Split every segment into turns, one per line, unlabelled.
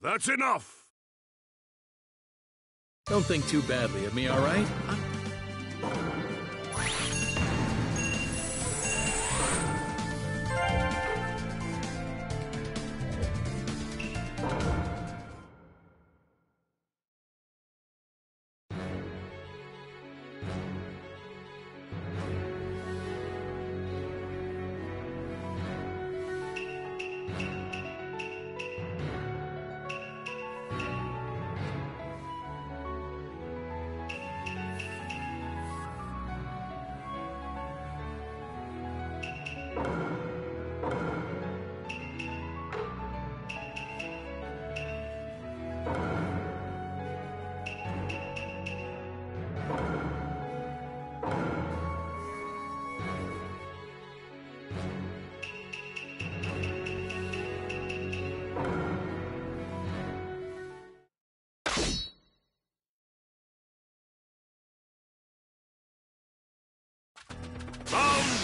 That's enough.
Don't think too badly of me, all right?
I'm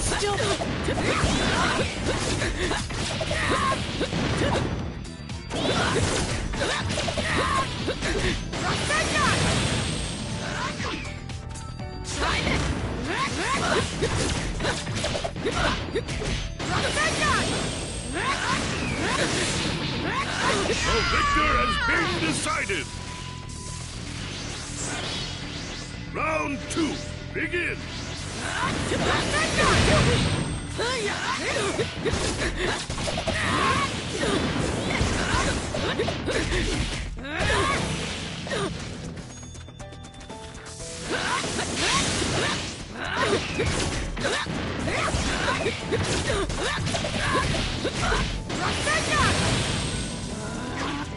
Still...
Victor has been decided! Round two, begin!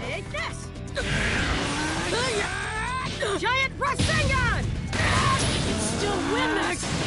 Take this! Giant Rasengan! Still win this!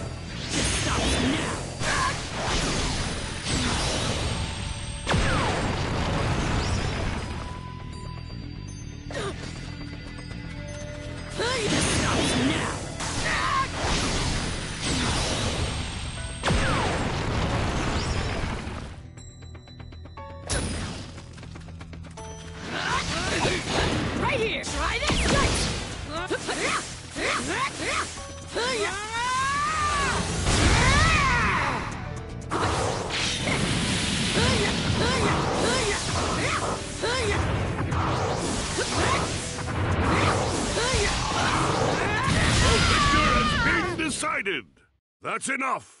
That's enough!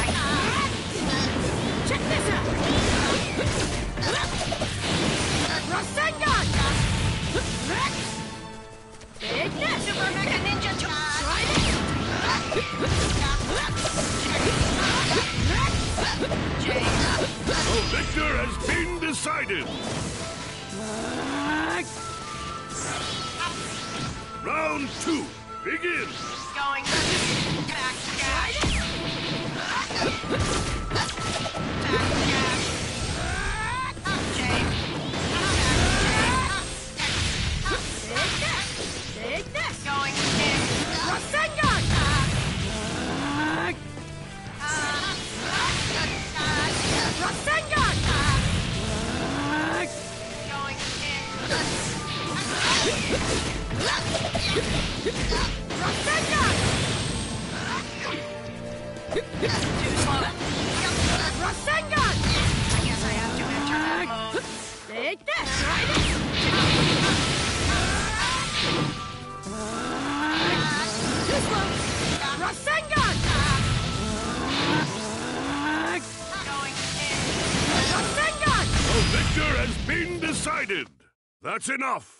That's enough!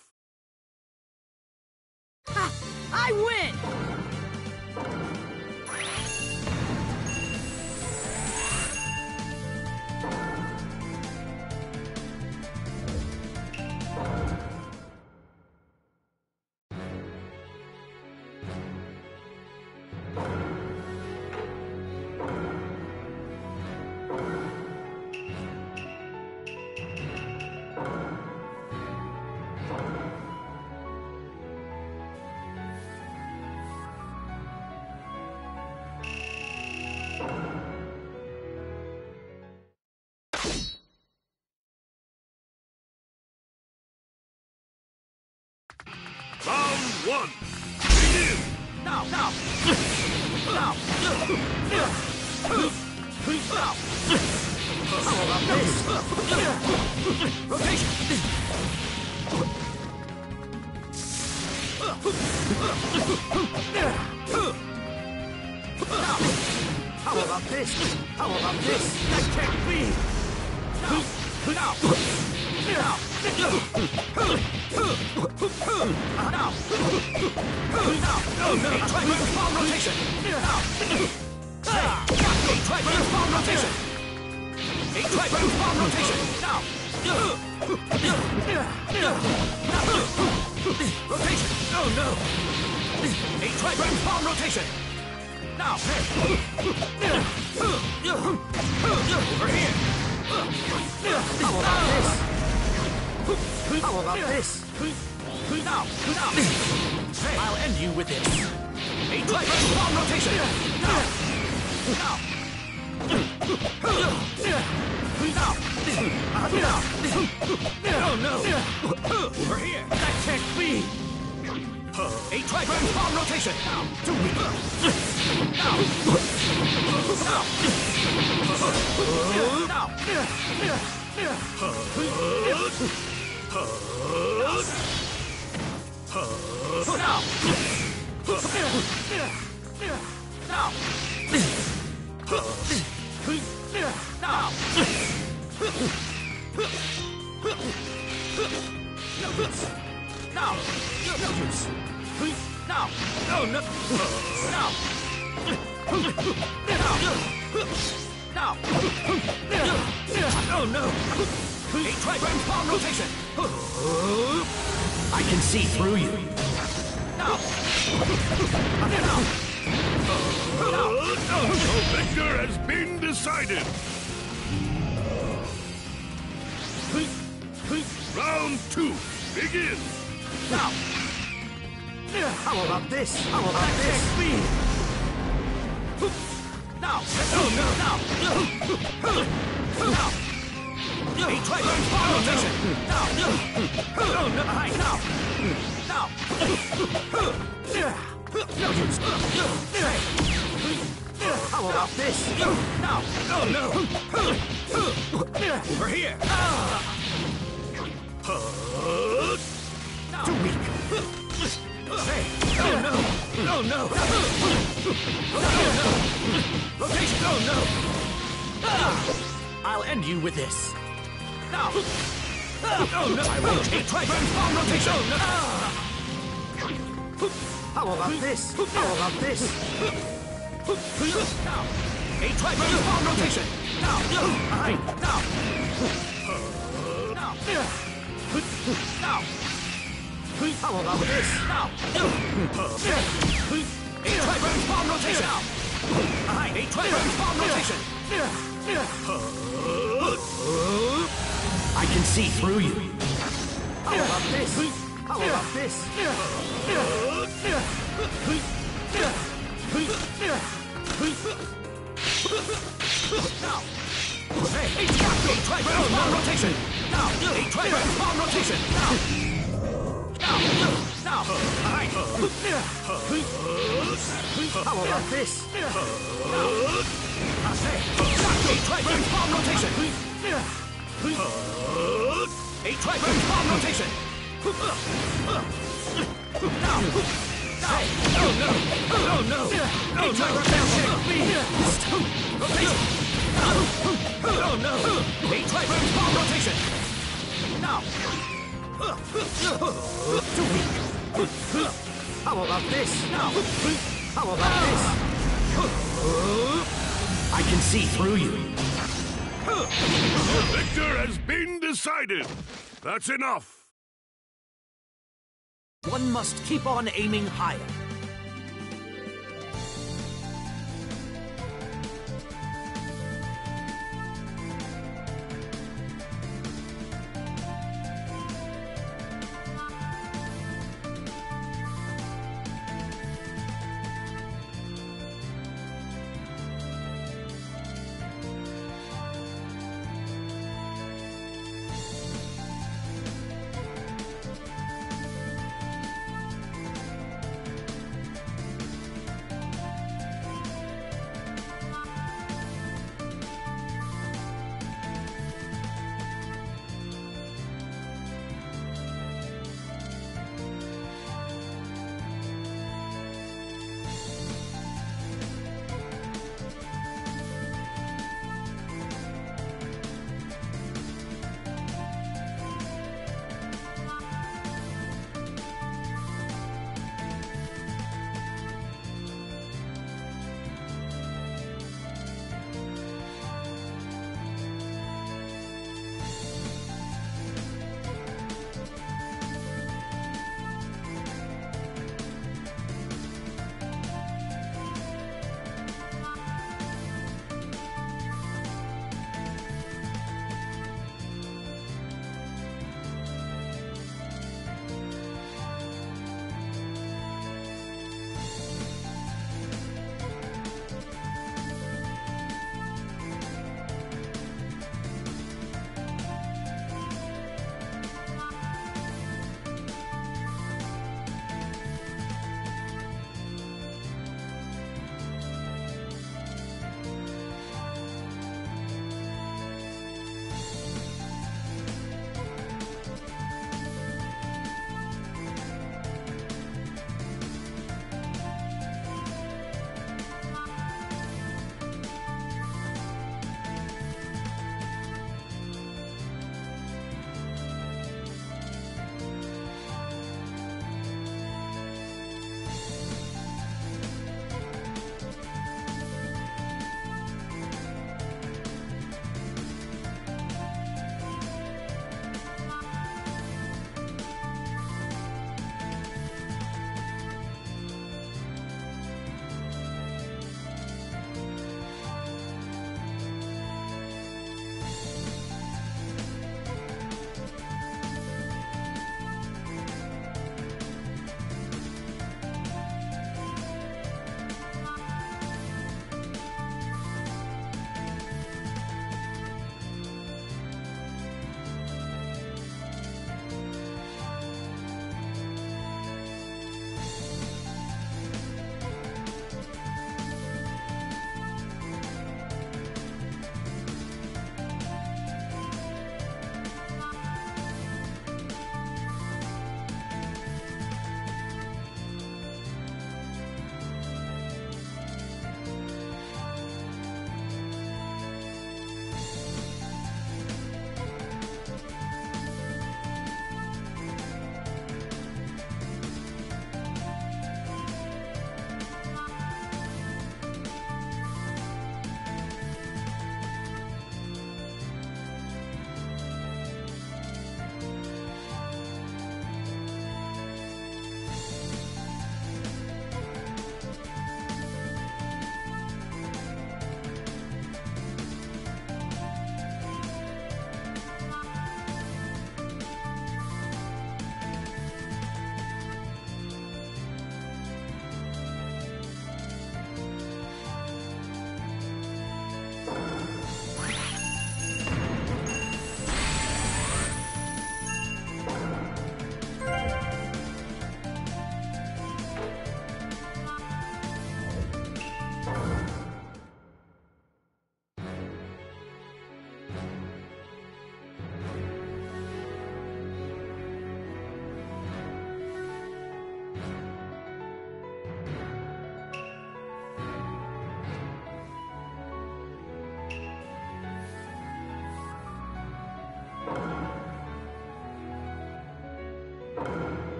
Round two. Begin.
Now. How about this? How about this? Now. Oh no. Now. Now. Eight trigrams palm rotation. Now. Behind. Now. Now. Hey. How about this? Now. Oh no. Over here. Too weak. Hey. Oh no. Oh no. Oh no. Rotation. Oh no. Ah. I'll end you with this. Now. Oh no. I will take palm rotation. Oh no. How about this? How about this? Now. Trigrams palm rotation. Now. Behind. Now. Now. Now. About this? Now. Eight trigrams palm rotation. Behind. Eight trigrams palm rotation. I can see through you. How about this? How about this? Now. Hey, eight trigrams palm rotation. Now. Eight trigrams palm rotation. Now. Now. Behind. How about this? I say. Eight trigrams palm rotation. Eight trigrams palm rotation. Now. Oh no. Oh no. Oh no. Rotation. Oh no. Eight trigrams palm rotation. Now. Too weak. How about this? Now. How about this? I can see through you.
The victor has been decided. That's enough.
One must keep on aiming higher.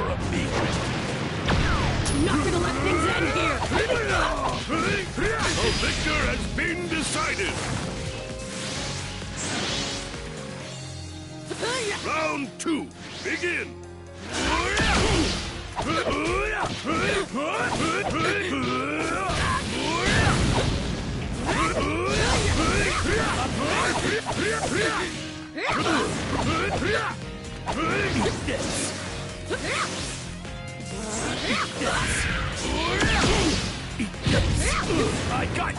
Not enough for a beat.
Not gonna let things end here!
The victor has been decided. Round two, begin.
I got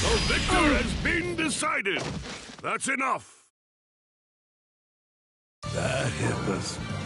The victor has been decided. That's enough.
That hit us.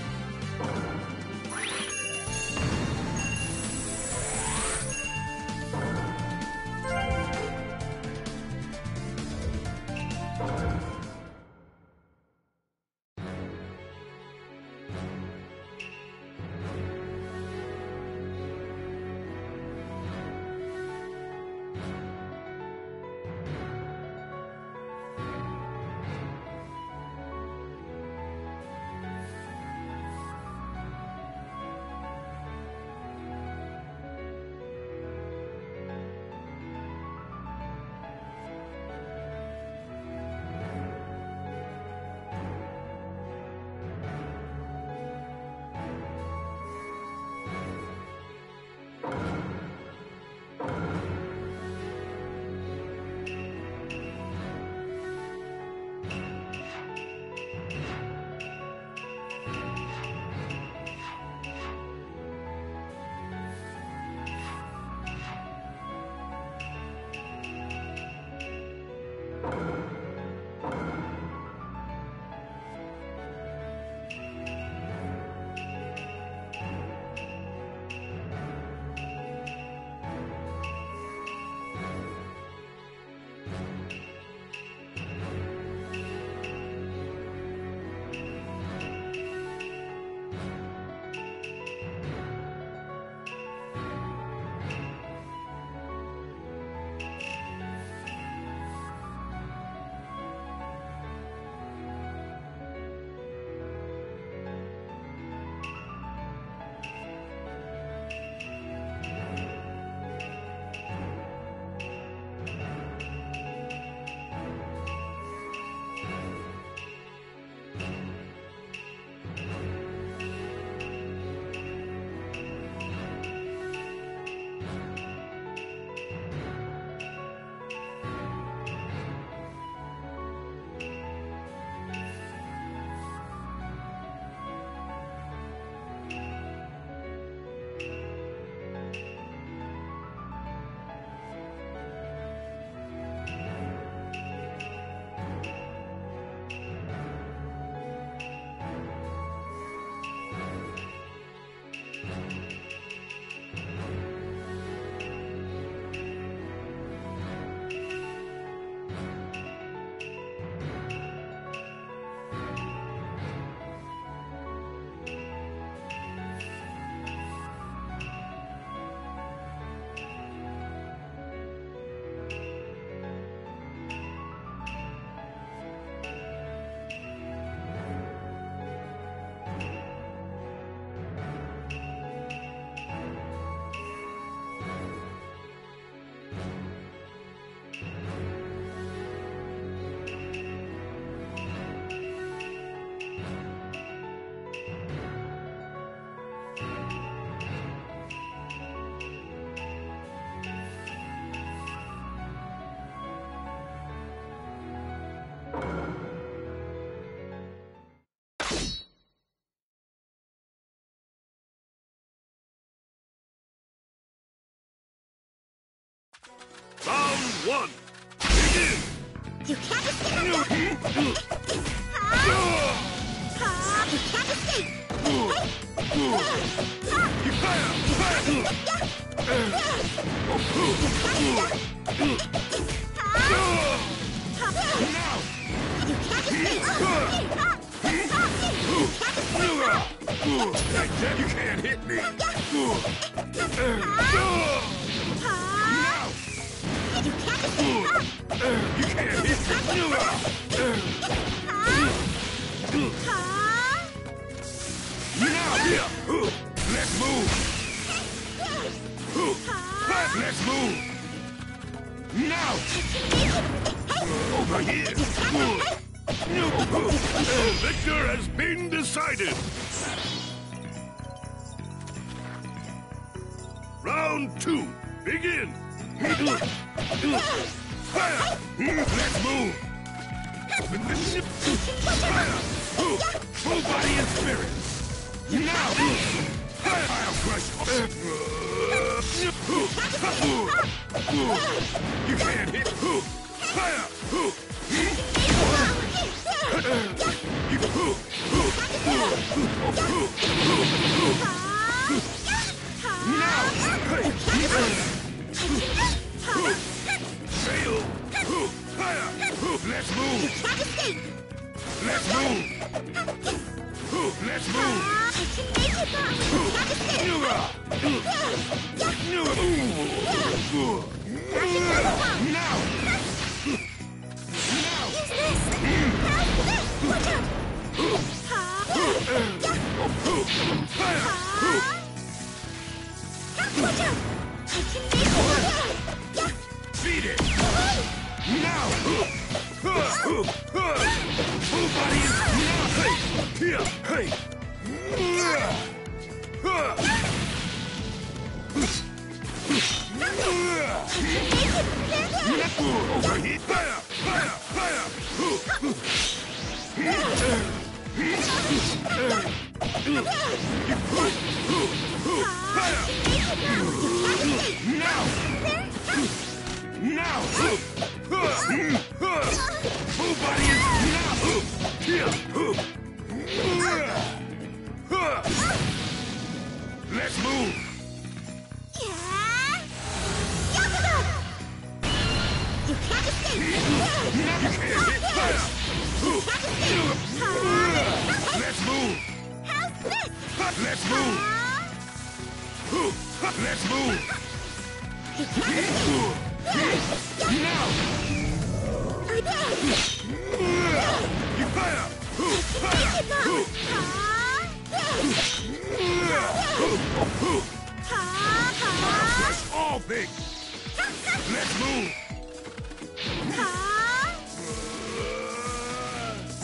One. Begin.
You can't escape! You can't escape!
You fire! Fire! Now!
You can't escape!
Like that, you can't hit me! Let's move! Let's move! Now! Over here! Victor has been decided! Round two, begin! Let's move! Fire! Full body and spirit! Now! I'll crush! You can't hit! Now! Let's move!
Watch out! I can make it!
Beat it! Now! Full body is now! Hey! Here! Hey! Over here! Fire! Fire! Fire! Now! Now! Full body is now! Here! Let's move!
You can't escape!
Now you can't hit fire! Let's move!
How's this?
Let's move! Let's move!
You can't escape!
Now! You fire! Fire! Crush all things! Let's move!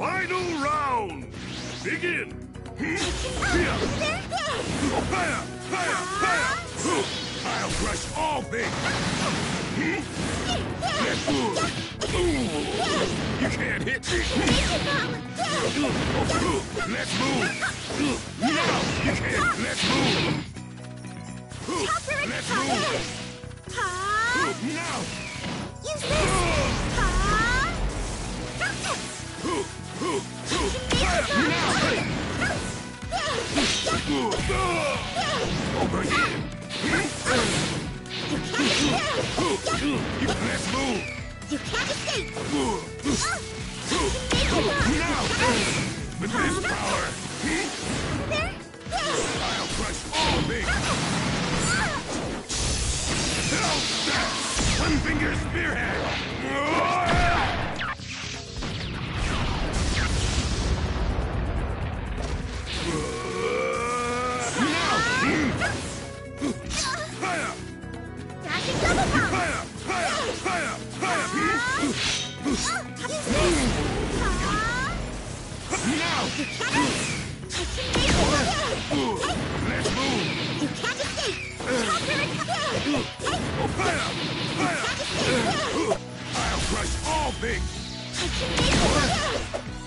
Final round! Begin! Fire! Fire! Fire! I'll crush all things! You can't hit me! Let's move! Now! You can't! Let's move! Let's move! Now!
Use this!
Over here! Let's move!
You can't escape!
Now! With this power, I'll crush all things! Hell that! One finger spearhead!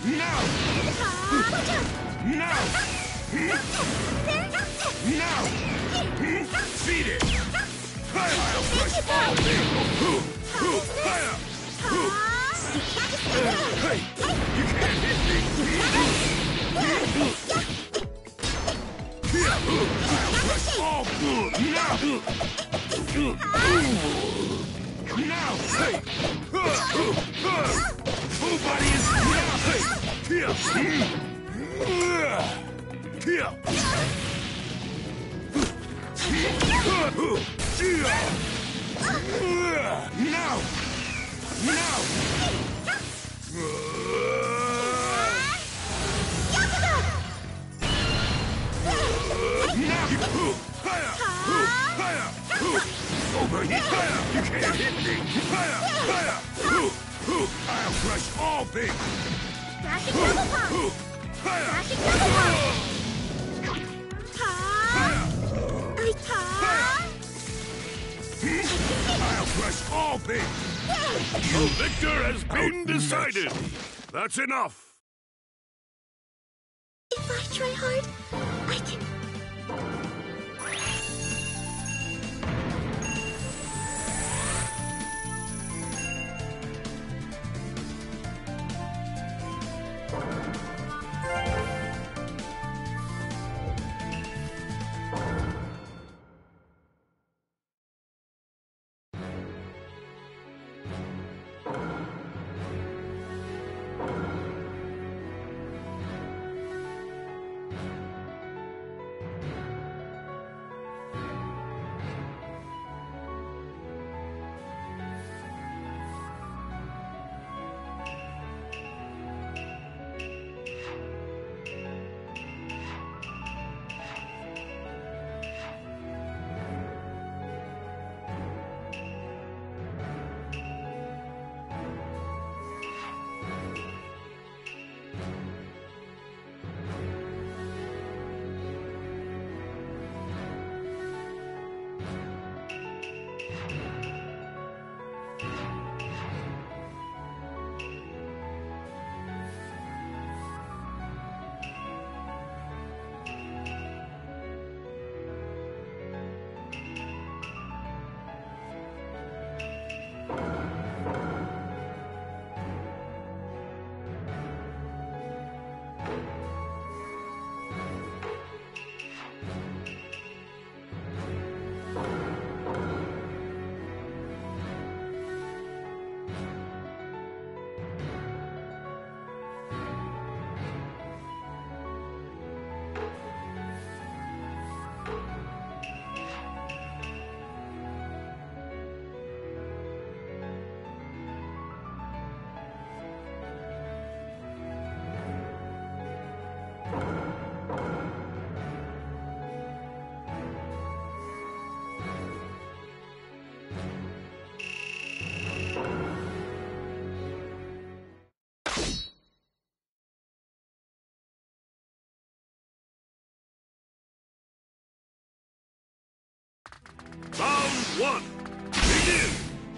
Now! Now! Now! Feed it! I'll crush all! Fire! Hey! You can't hit me! I'll crush all now! Now! Hey! Full body is now! Hey! Here! Here! Now! Now! Fire! Fire! You can't hit me! Fire! Fire! I'll crush all things!
Dashing double
I'll crush all things!
The victor has been decided. That's enough.
If I try hard, I can.
Round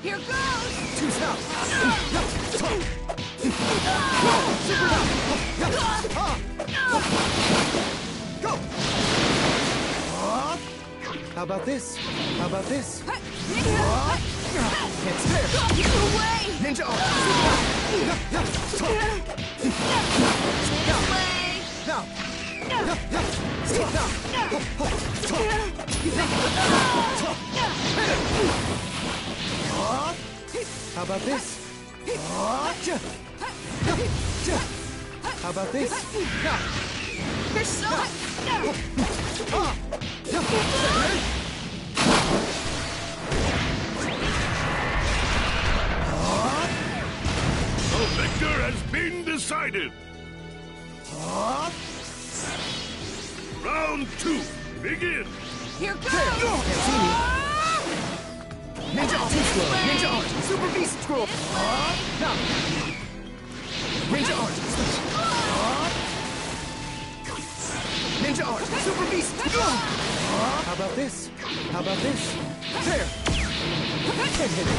Here goes! Two steps. Go.
How about this? How about this?
Get
It's there!
away!
Ninja!
Away!
Now! Now! About this? Cha. Cha. How about this?
You're so...
The victor has been decided. Round two, begin.
Here goes!
Ninja. Too slow. Ninja art. Super beast scroll. Ninja art. Ninja art. Super beast. How about this? How about this? There. Can't hit it.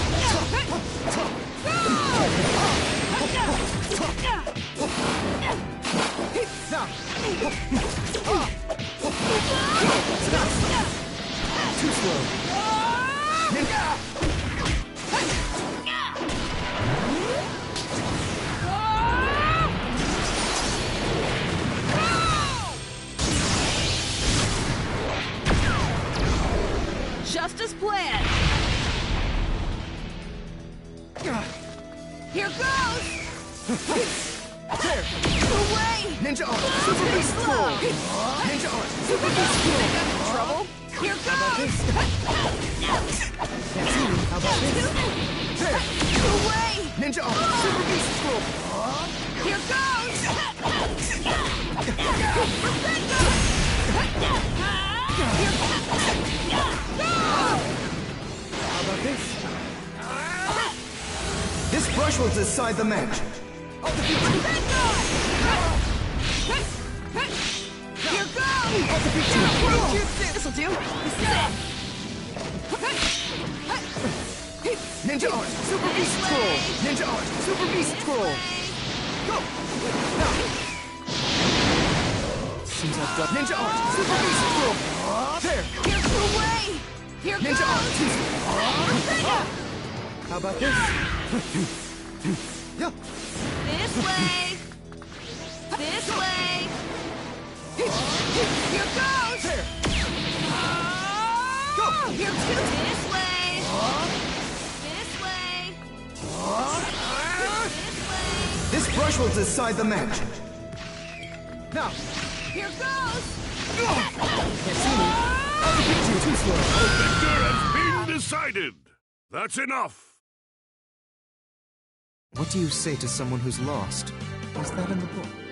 Too slow. Ninja. Match. Now.
Here goes!
Can't see me. I'll defeat you. Too slow.
The victor has been decided. That's enough.
What do you say to someone who's lost? Is that in the book?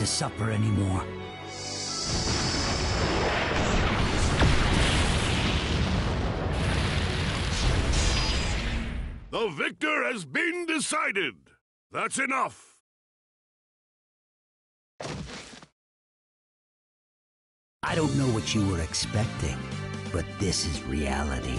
to suffer anymore.
The victor has been decided. That's enough.
I don't know what you were expecting, but this is reality.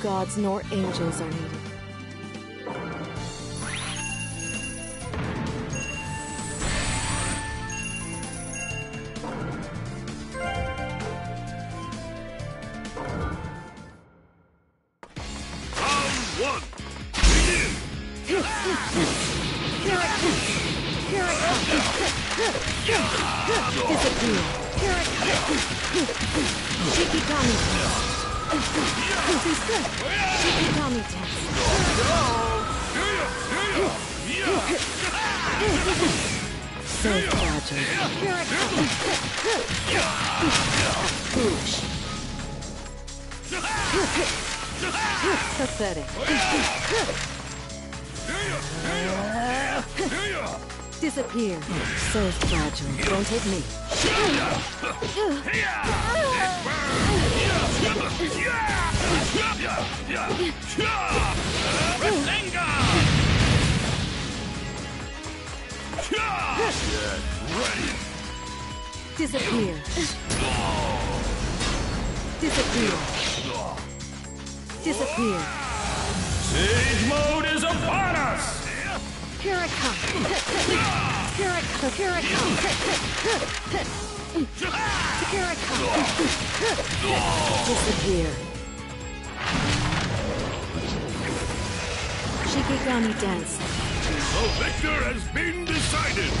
Gods nor angels are needed. Disappear. Disappear. Disappear.
Siege mode is upon us!
Here it comes. Here it comes. Here it comes. Here it comes. Disappear. Shikigami dance.
The victor has been decided.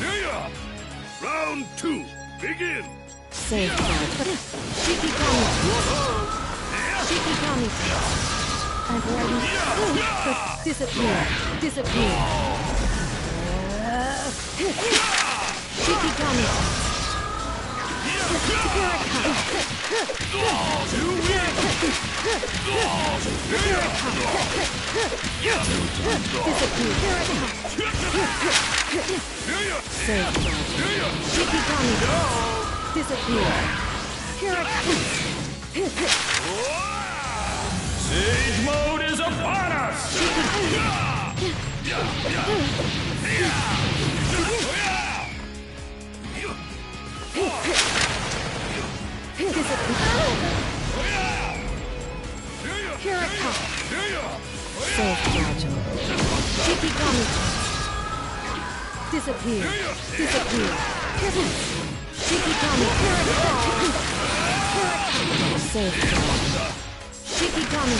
Ya. Round two. Begin.
Save guard. Shikigami. Shikigami. I've already. Disappear. Disappear. Shikigami. Disappear. Here it comes.
Siege mode is upon us!
Here it comes. Save fragile. Shikigami. Disappear. Disappear. Shikigami. Here it comes. Here it comes. Save fragile. Shikigami.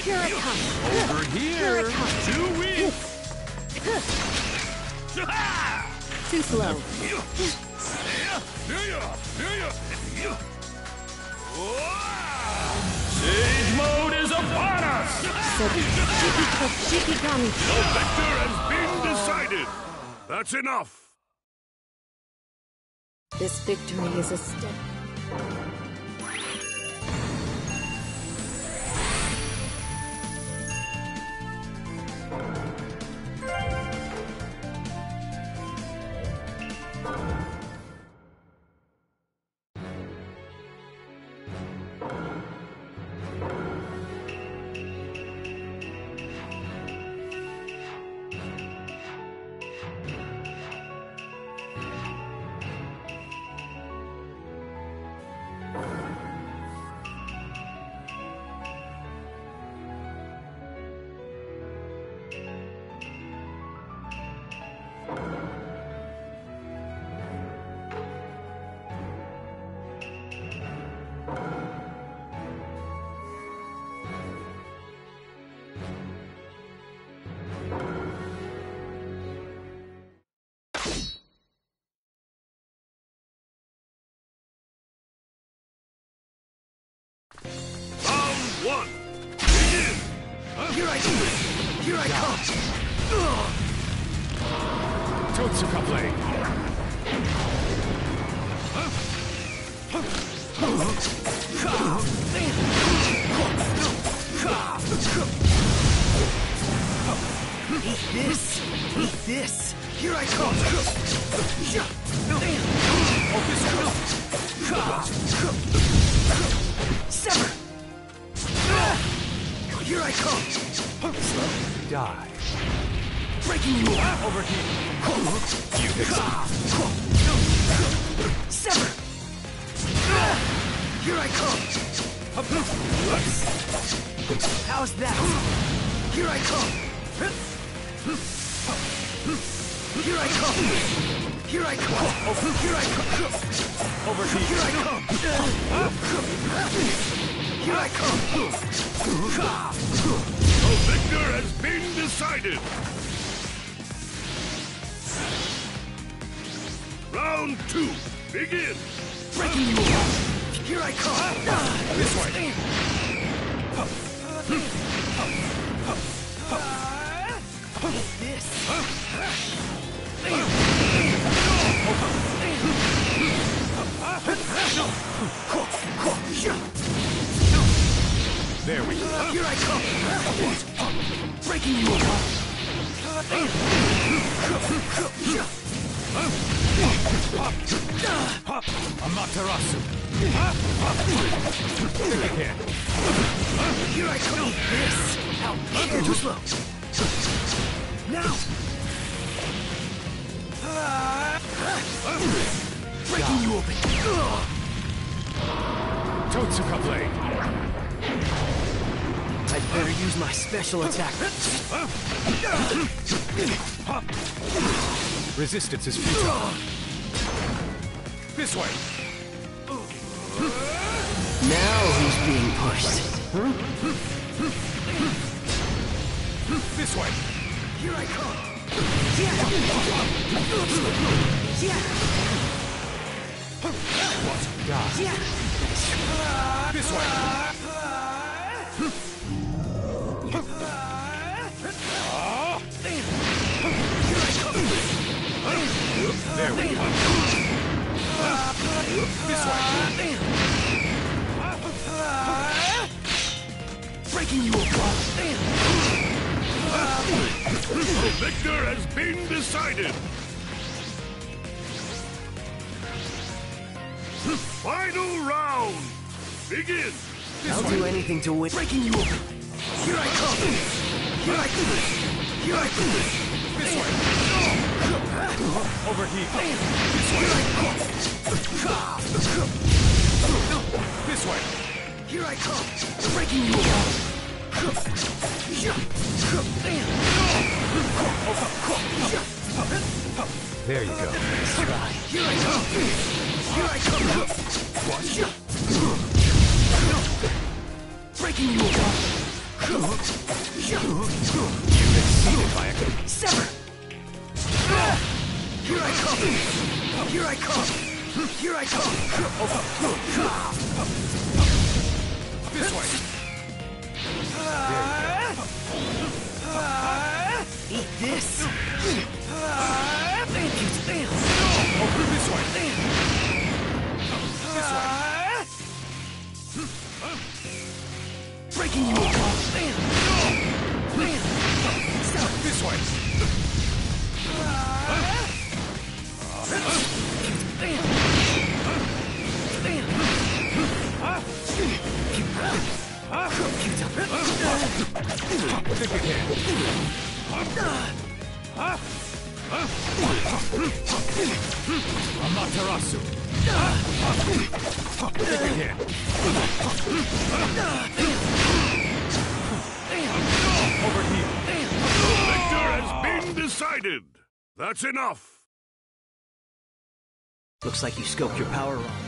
Here it comes.
Over
Here it
here!
comes.
Too weak!
Too slow.
Siege mode is upon us!
Shikigami.
The victor has been decided. That's enough.
This victory is a step.
Here I come! Here I come! Totsuka blade!
Eat this! Eat this! Here I come! Sever! Here I come! Slow.
Die.
Breaking you up!
Over here. You
Sever! Here I come! How's that? Here I come! Here I come! Here I come! Here I come!
Over here.
Here I come! Here I come!
The victor has been decided. Round two, begin.
Breaking you up! Here I come!
This way.
This!
There we go.
Here I come! Breaking you up!
Amaterasu. Here.
Here I come! This! Out! Here, too slow! Now! Breaking you open!
Totsuka blade.
I'd better use my special attack.
Resistance is futile. This way.
Now he's being pushed?
This way.
Here I come! Yeah!
What? Die.
Yeah!
This way. There we go. This way.
Breaking you apart!
The victor has been decided. Final round, begin.
I'll do anything to win. Breaking you open! Here I come! Here I come! Here I come!
This way. Over. This way. This way.
Here I come! Breaking you apart!
There you go.
Here I come! Here I come! Breaking you apart!
Exceeded by
Sever! Here I come! Here I come! Here I come!
This way.
Eat this! Thank you!
Over this way. This way.
Breaking you apart!
This way. Amaterasu. Over here.
The Victor has been decided. That's enough.
Looks like you scoped your power wrong.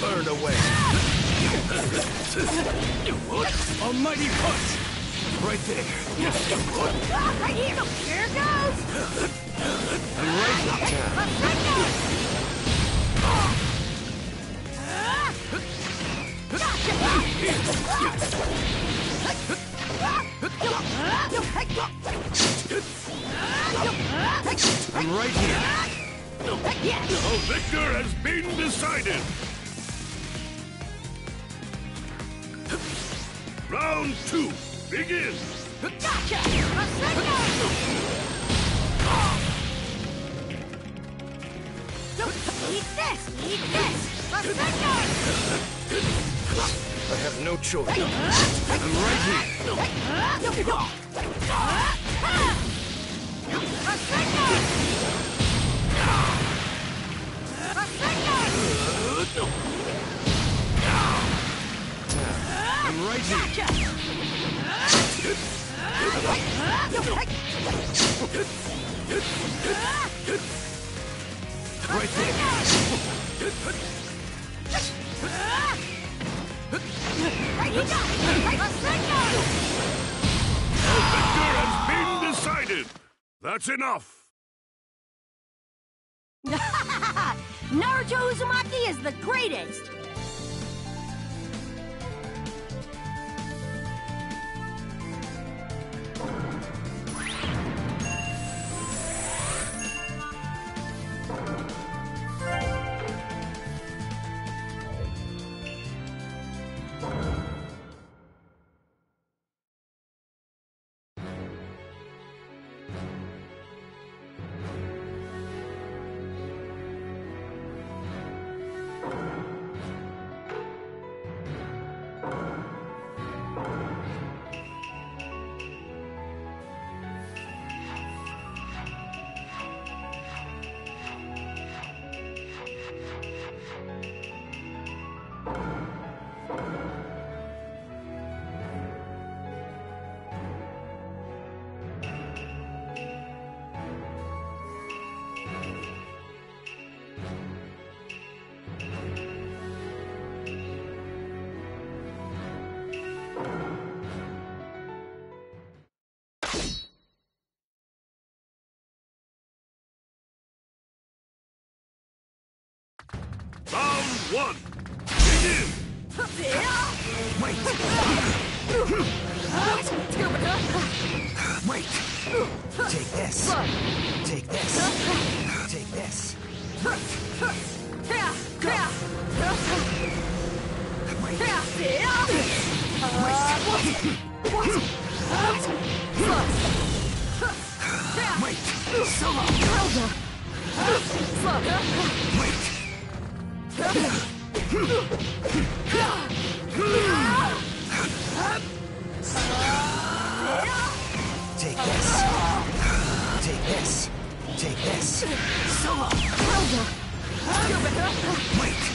Burn away. A mighty punch. Right there.
Here goes!
And right down. And right here.
The victor has been decided. Round two. Begin.
Eat this! Eat this!
I have no choice. And right here. And right here. I'm right there.
Has been decided. That's enough.
Naruto Uzumaki is the greatest!
One. Begin.
Wait. Wait. Take this. Take this. Take this. Wait. Wait. Solo. Wait. Take this. Take this. Take this. Wait.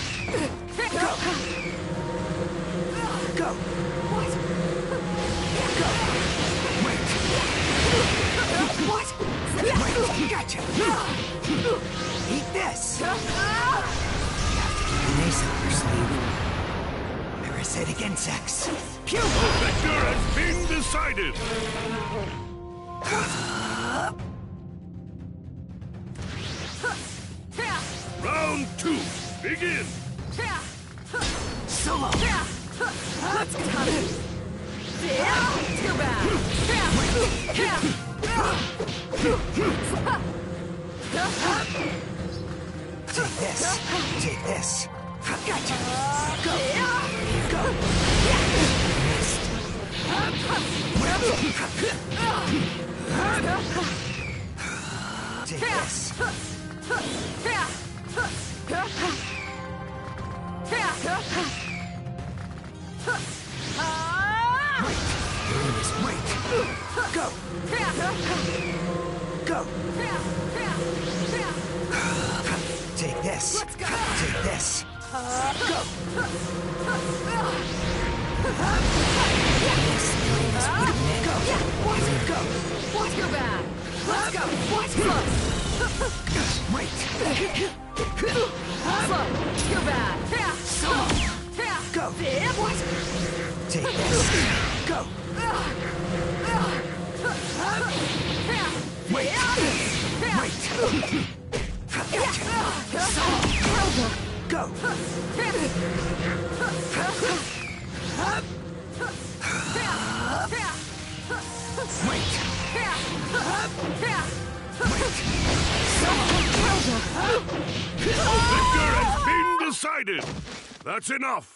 That's enough.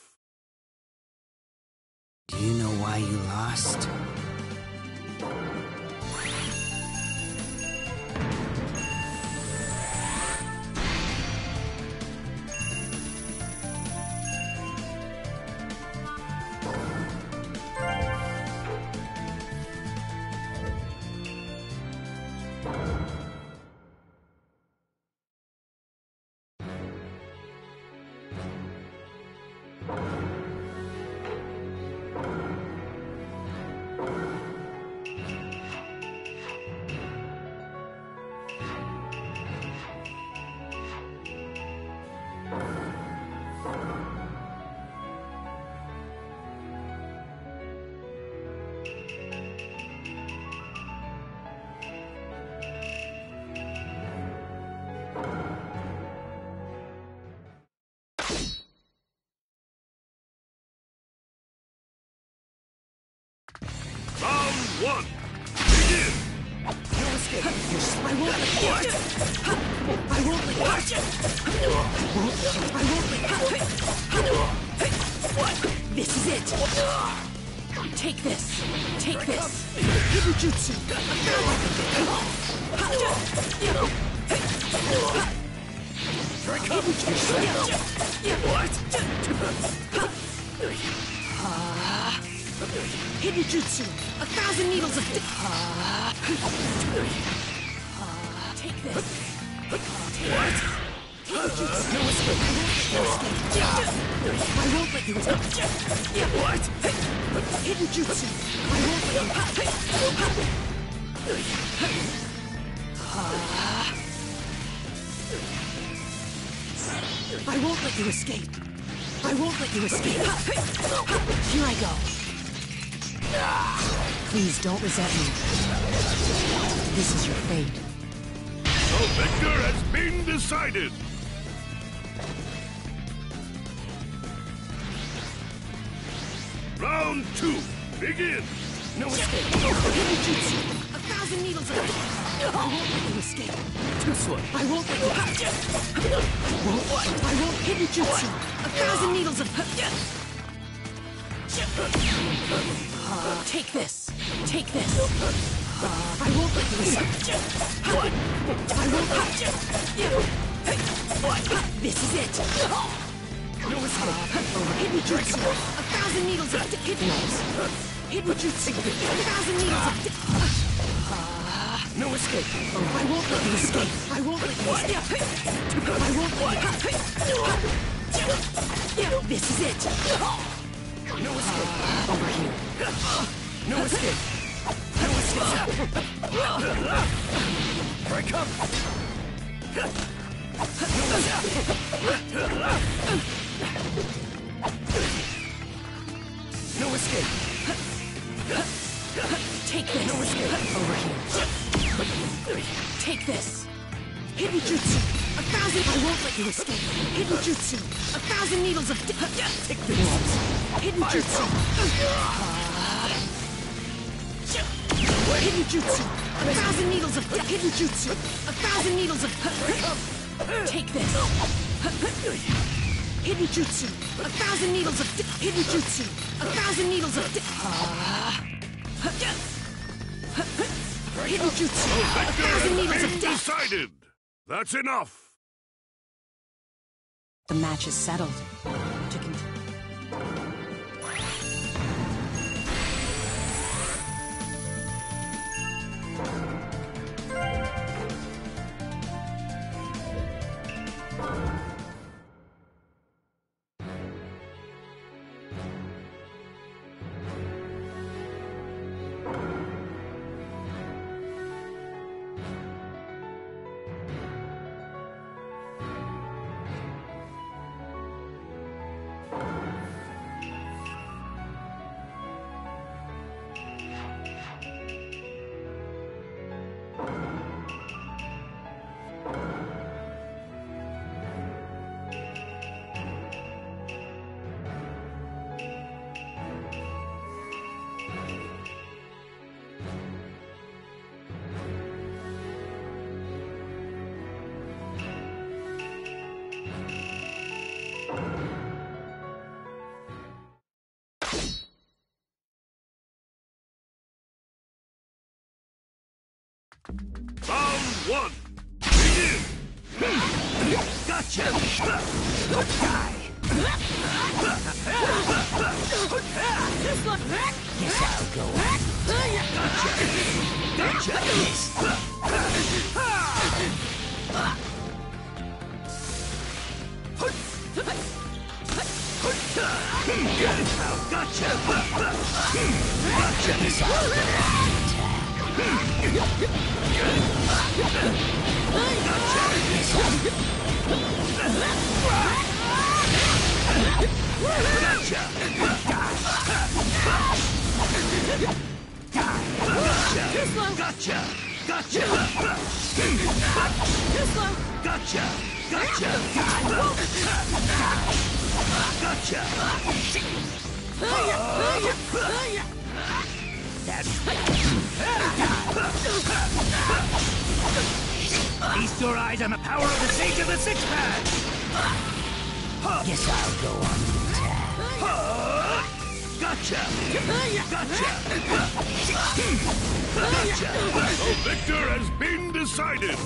Please don't resent me. This is your fate.
The victor has been decided. Round two. Begin.
No escape. Hidden jutsu. A thousand needles of I won't let you escape. Too slow. I won't let you. Won't what? I won't. Hidden jutsu. A thousand needles of. Take this. Take this. I won't let you. I won't let you. This is it. No escape. Hidden jutsu. A thousand needles of hidden. Hidden jutsu. A thousand needles of. No escape. I won't let you escape. I won't let you escape. I won't let you. This is it. No escape. Over here. No escape. No escape. Here I come. No escape. Take this. No escape. Over here. Take this. Hidden jutsu. A thousand. I won't let you escape. Hidden jutsu. A thousand needles of. Take this. Hidden jutsu. Hidden jutsu. A thousand needles of. death! Hidden jutsu. A thousand needles of. Take this. Hidden jutsu. A thousand needles of. Hidden jutsu. A thousand needles of. Hidden jutsu. A thousand needles of
Been
death.
decided. That's enough.
The match is settled.
Round one. Begin.
Gotcha! Die! Guess I'll go. Gotcha! Gotcha! Yes! Now gotcha! Gotcha! Guess I'll go on. Gotcha! Gotcha! Gotcha! Gotcha! Gotcha! Feast your eyes on the power of the Sage of the Six Paths! Guess I'll go on the attack. Gotcha! Gotcha! Gotcha!
The victor has been decided.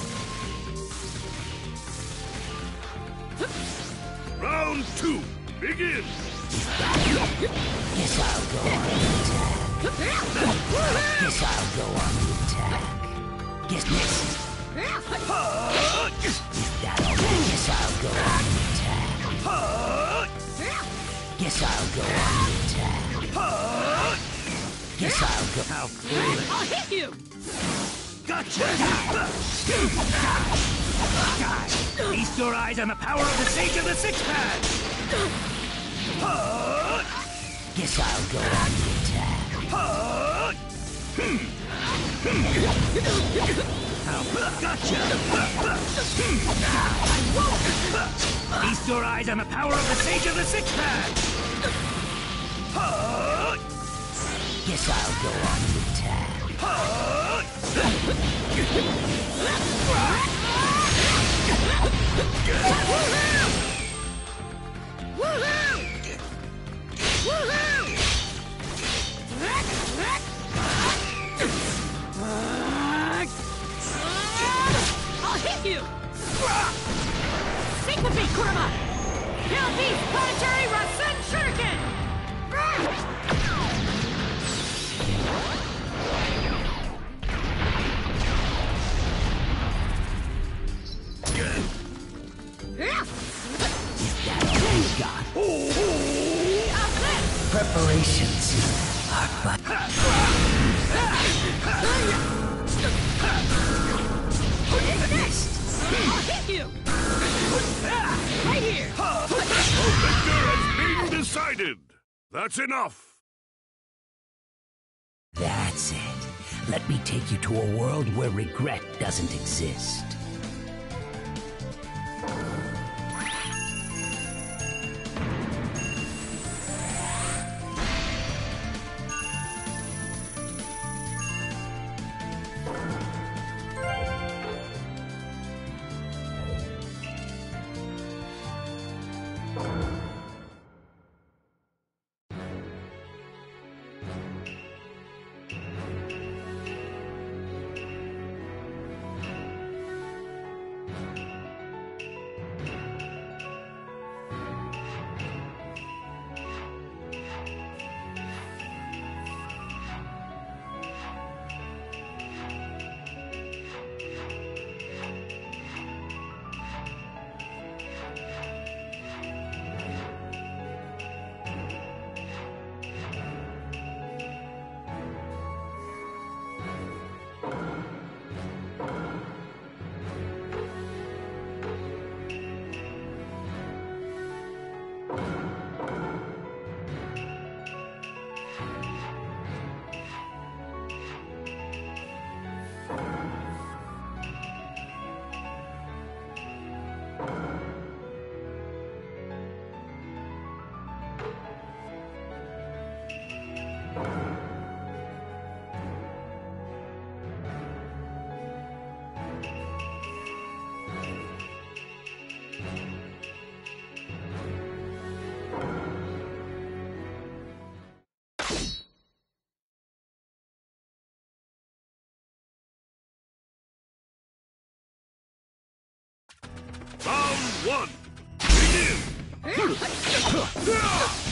Round two. Begin.
Guess I'll go on the attack. Guess I'll go on the attack. Guess this. That'll Guess I'll go on the attack. Guess I'll go on the attack. Guess I'll go. How cool!
I'll hit you!
Gotcha! Die! Feast your eyes on the power of the Sage of the Six Paths! Guess I'll go on the Gotcha! Feast your eyes on the power of the Sage of the Six Paths! Guess I'll go on the attack.
I'll hit you! Syncope, Kurama! Kill Beast Planetary Rasen Shuriken!
Preparations are but
Right here!
The decided. That's enough.
That's it. Let me take you to a world where regret doesn't exist.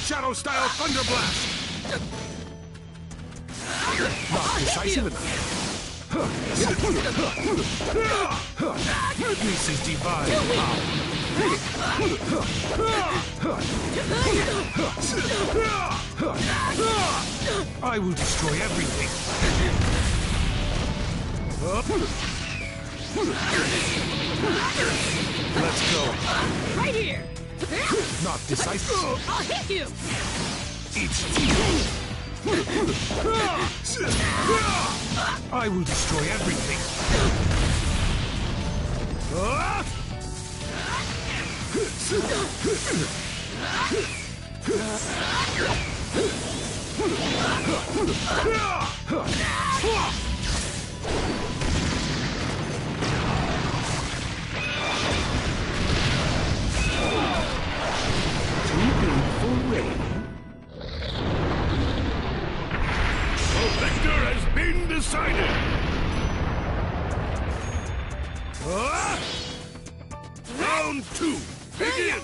Shadow style thunder blast.
Not decisive enough.
This is divine power. I will destroy everything. Let's go.
Right here!
Not decisive.
I'll hit you!
It's I will destroy everything.
Too
decided. Round two. Begin.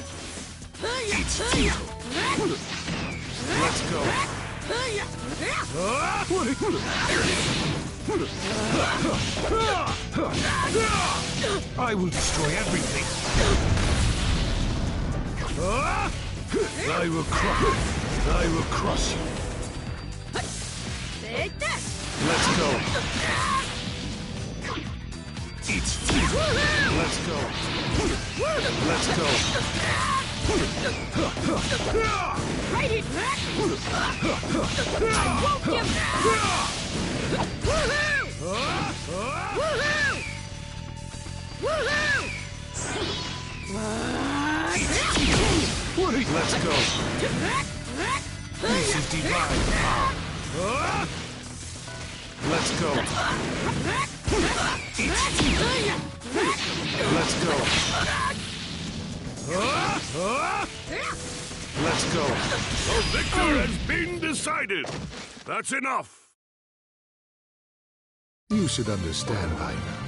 Let's go. I will destroy everything. I will crush. I will crush you.
Take this!
Let's go. Futile. Let's go. Let's go.
Right here! I won't give Woohoo! Woohoo! Woohoo!
Let's go. This is divine power. Let's go. Let's go. Let's go. The victor has been decided. That's enough.
You should understand by now.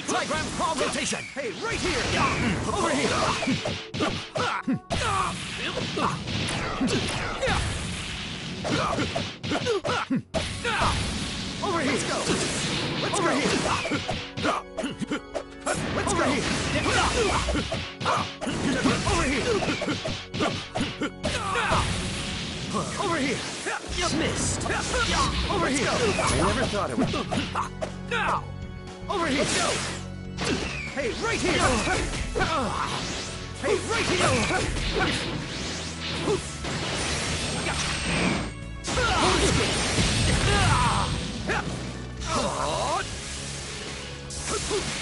Eight diagram palm rotation. Hey, right here. Over here. Over here. Let's go. Let's Over here. Let's Over go. Here. Over here. Over here. You missed. Over here. I never thought it would. Now. Over here. Let's go. Hey, right here. Hey, right here.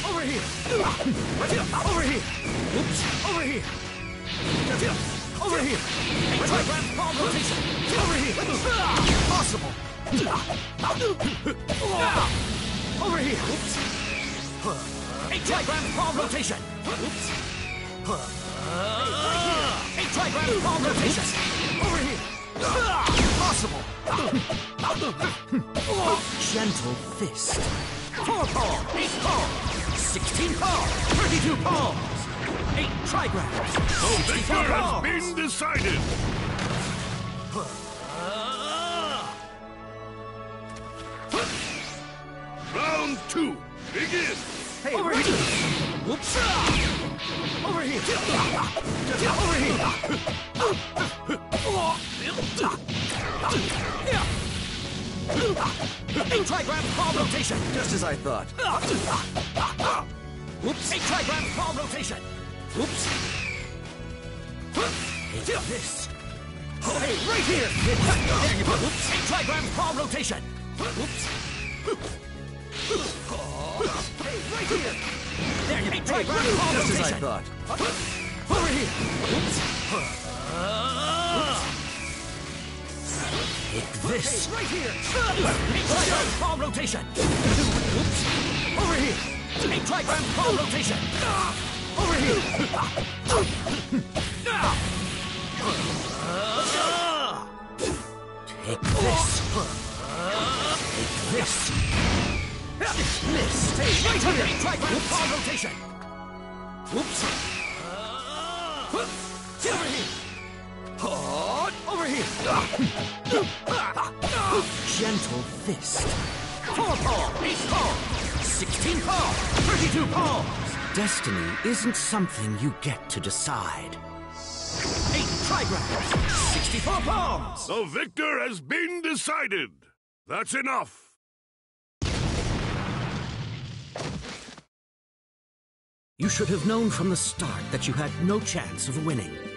Over here! Over here! Oops! Over here! Over here! Over here! Possible! Over here! Eight trigram palm rotation! Oops! Eight trigram palm rotation! Over here! Impossible!
Gentle fist.
Four palm, eight palm, sixteen palm, thirty-two palms, eight trigrams,
The victor has been decided. Round two, begin.
Hey, over here! Whoops! Over here! Over here! Eight trigram palm rotation! Just as I thought. Whoops! Eight trigram palm rotation! Whoops! Hey, this! Oh, hey, right here! There you go! Whoops! Eight trigram palm rotation! Whoops! Take this! Hey, right here! Trigram palm rotation! Whoops! Over here! Eight trigram palm rotation! Over here! Take this! Take this! This! Hey, right here! Eight trigram palm rotation! Whoops! Over here! Hot! Over here!
Gentle fist.
Four palm! Eight palm! Sixteen palm! Thirty-two palms!
Destiny isn't something you get to decide.
Eight trigrams! Sixty-four palms!
The victor has been decided. That's enough.
You should have known from the start that you had no chance of winning.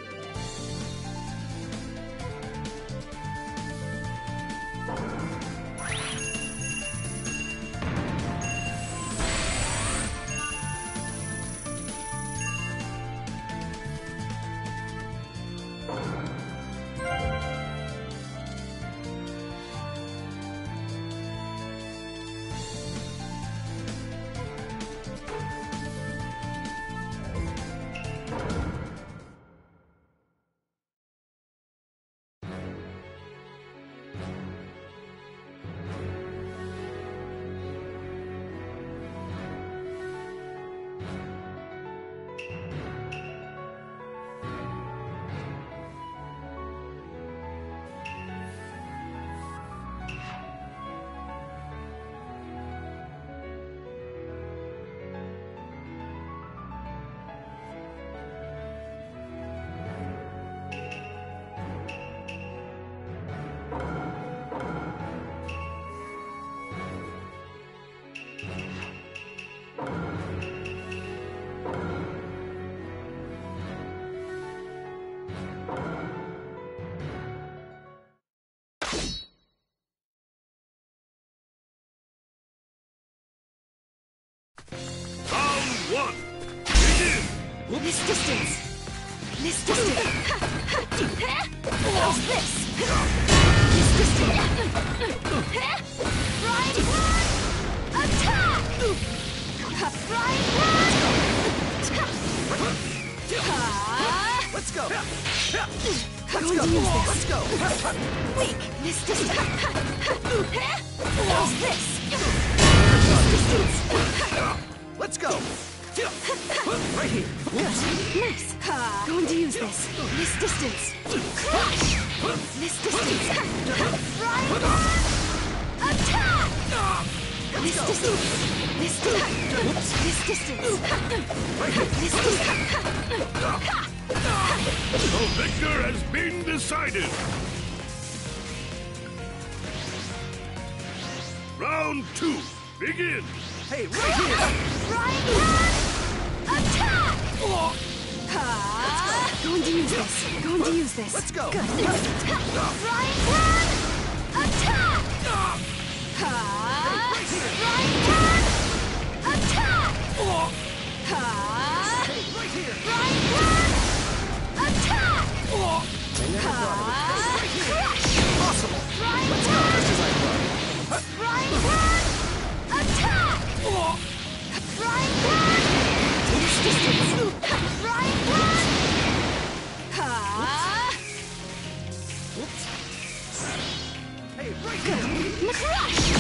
Crush!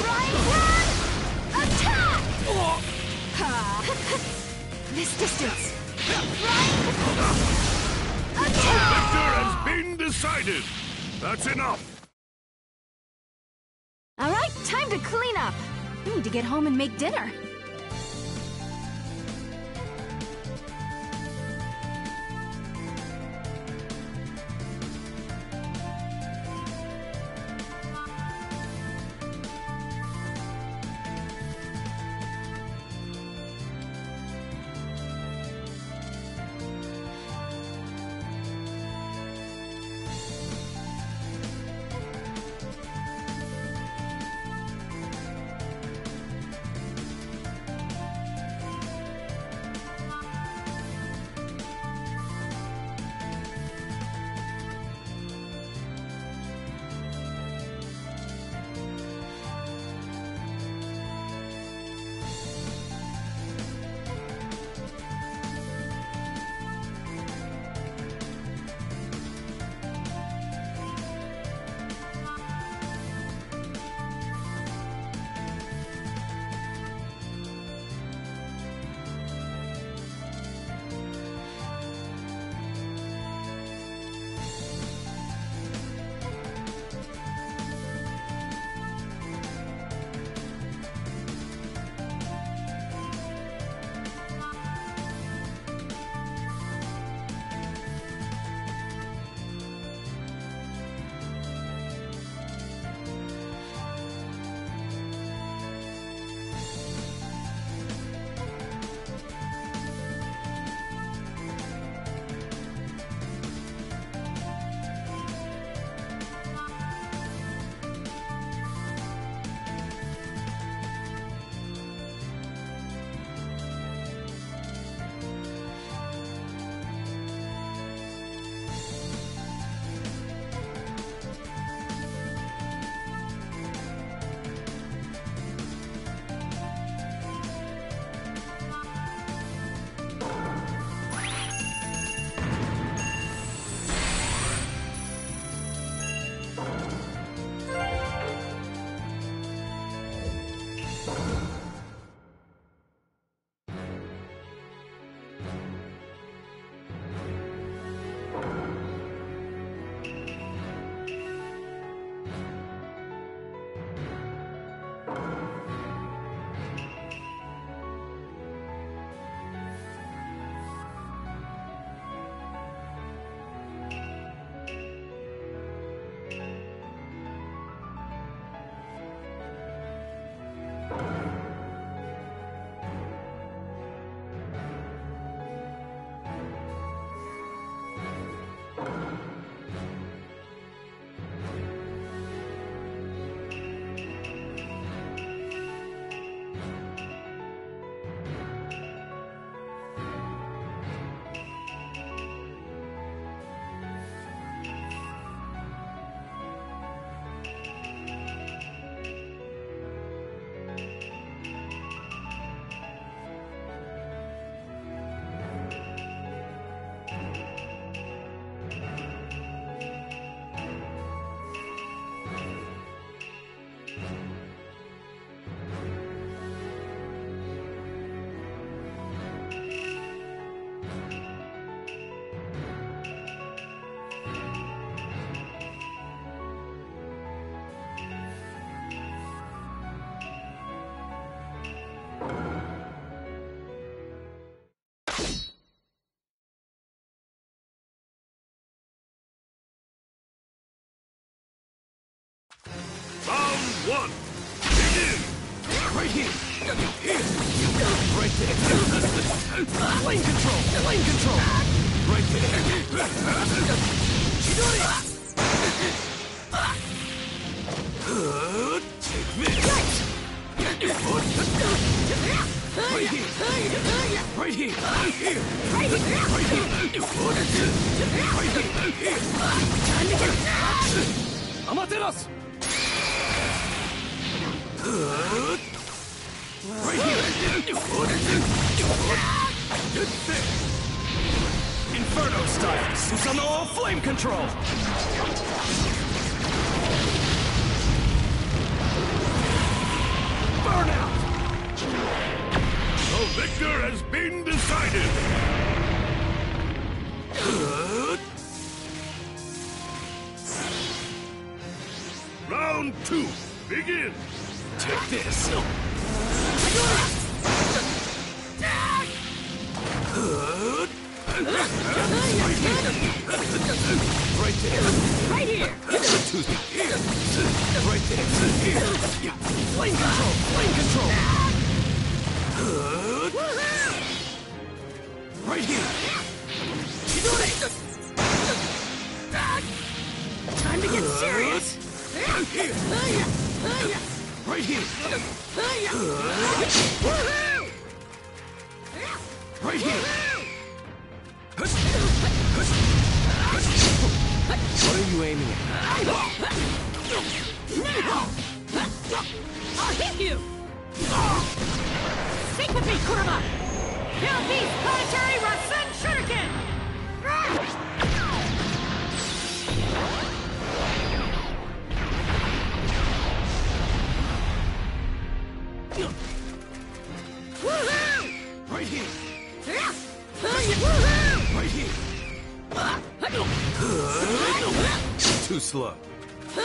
Frying! Attack! this distance! Frying
The victor has been decided! That's enough!
Alright, time to clean up! We need to get home and make dinner.
Lane control. Lane control. Right there. Chidori. Take this. Right here. Right here. Here. Right here. Right here. Here. Time to get Amaterasu. Right here. Good thing! Inferno style, Susanoo flame control! Burnout!
The victor has been decided! Uh... Round two, begin!
Take this! Right there.
Right here!
Two. Right there. Here. Yeah. Lane control. Lane control. Right here.
Time to get serious!
Right here. Right here. What are you aiming at?
I'll hit you! Stick with me, Kurama! Kill Beast Planetary Rasen Shuriken!
Right here. Right here. Too slow. What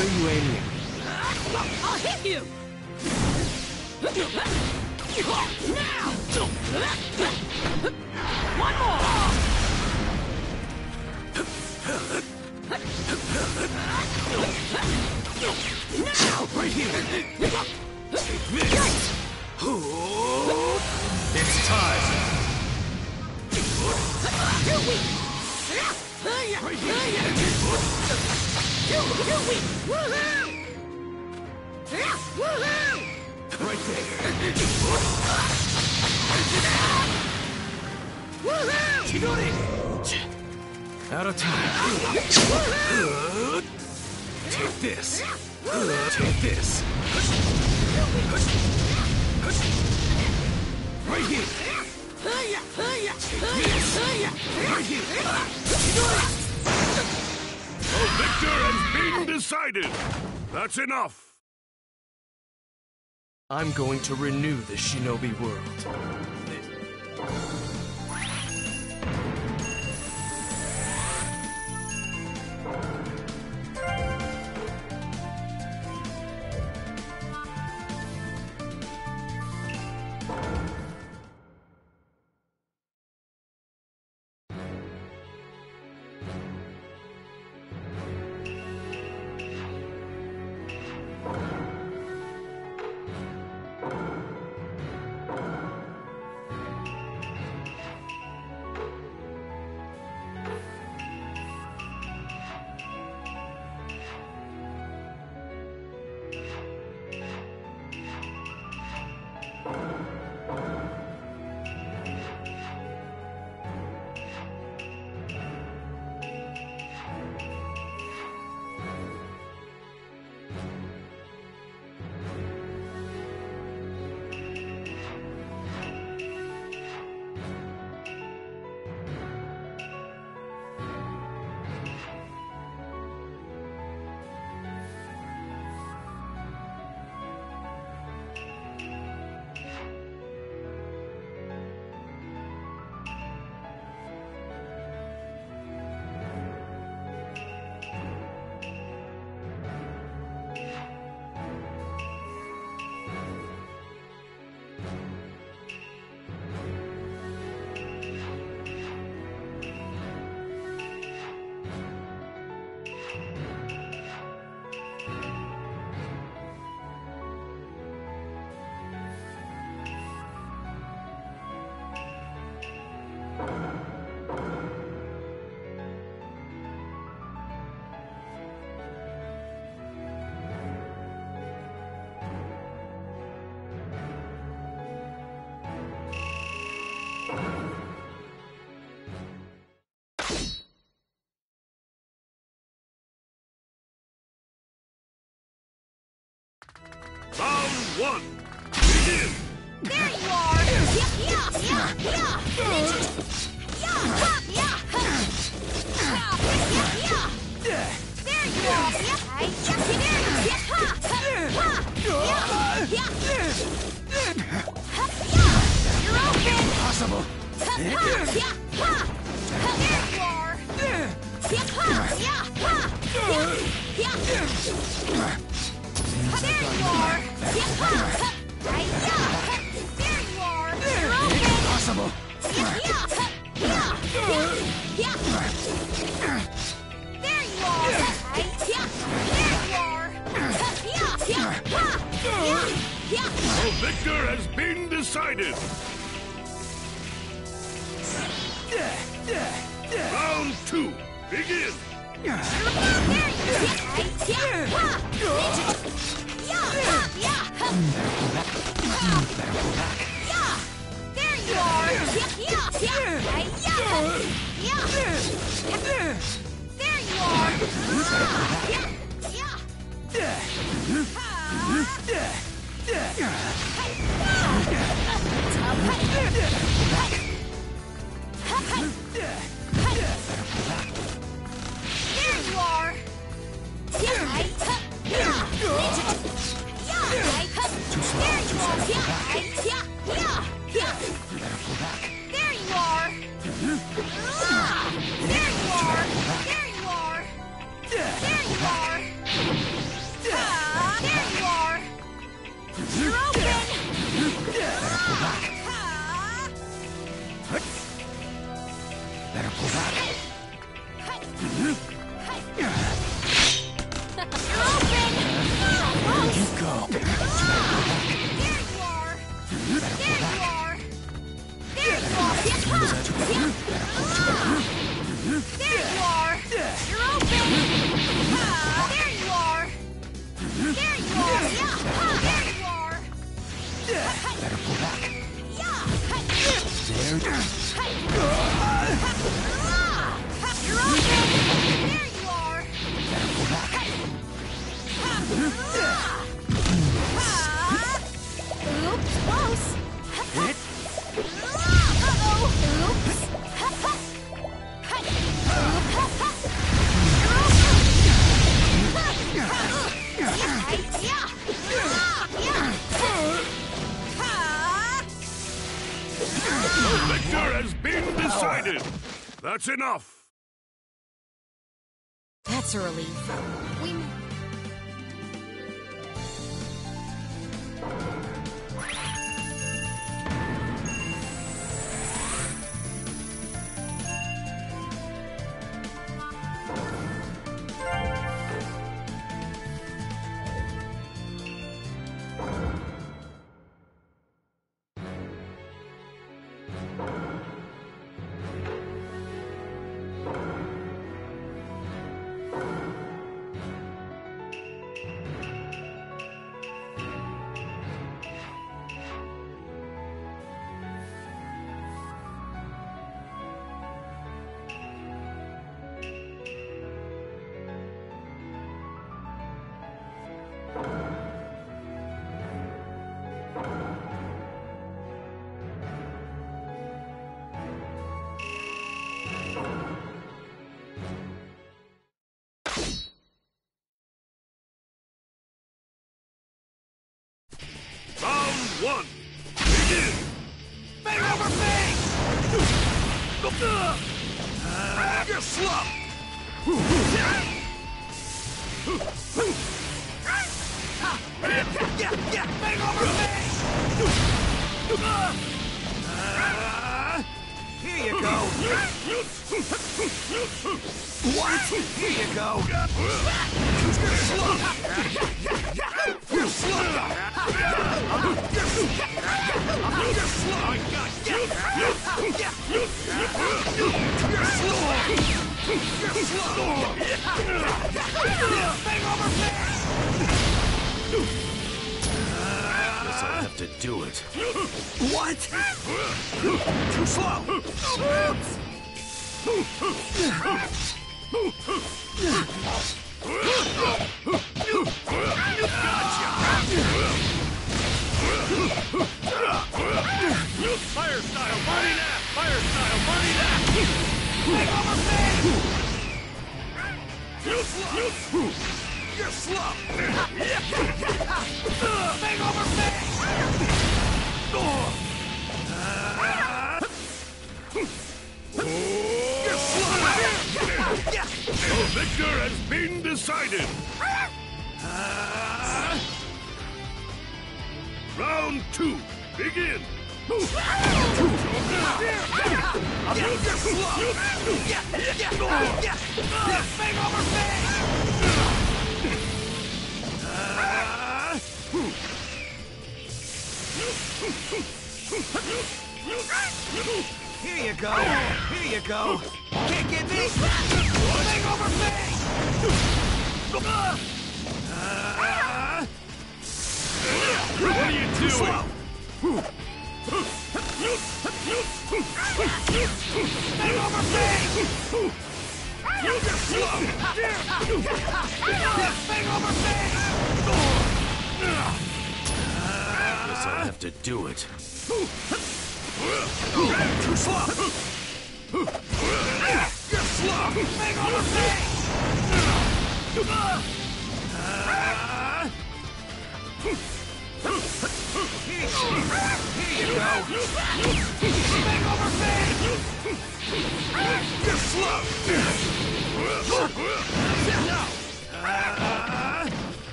are you aiming at?
I'll hit you! Now! One more!
Now! Right here. Take this. It's time. Right here. Right there. Out of time. Take this. Take this.
The victor has been decided! That's enough!
I'm going to renew the Shinobi world.
Round one, begin!
There you are! Yeah, yeah, yeah, yeah!
That's enough.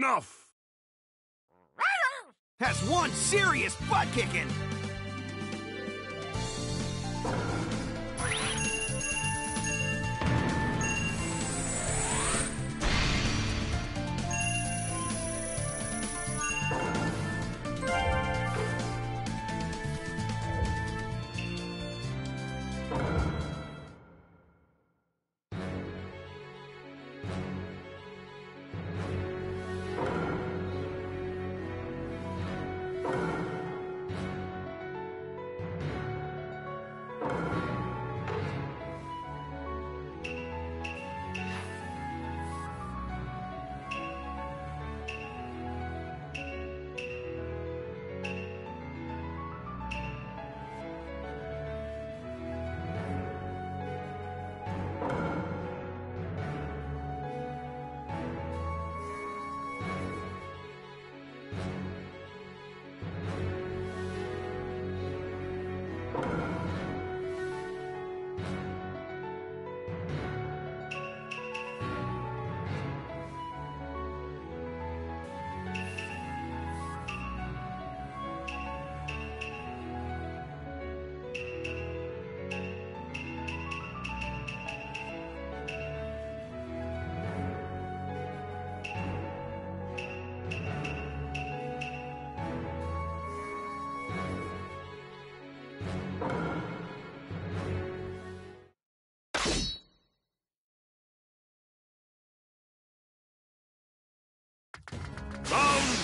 Enough.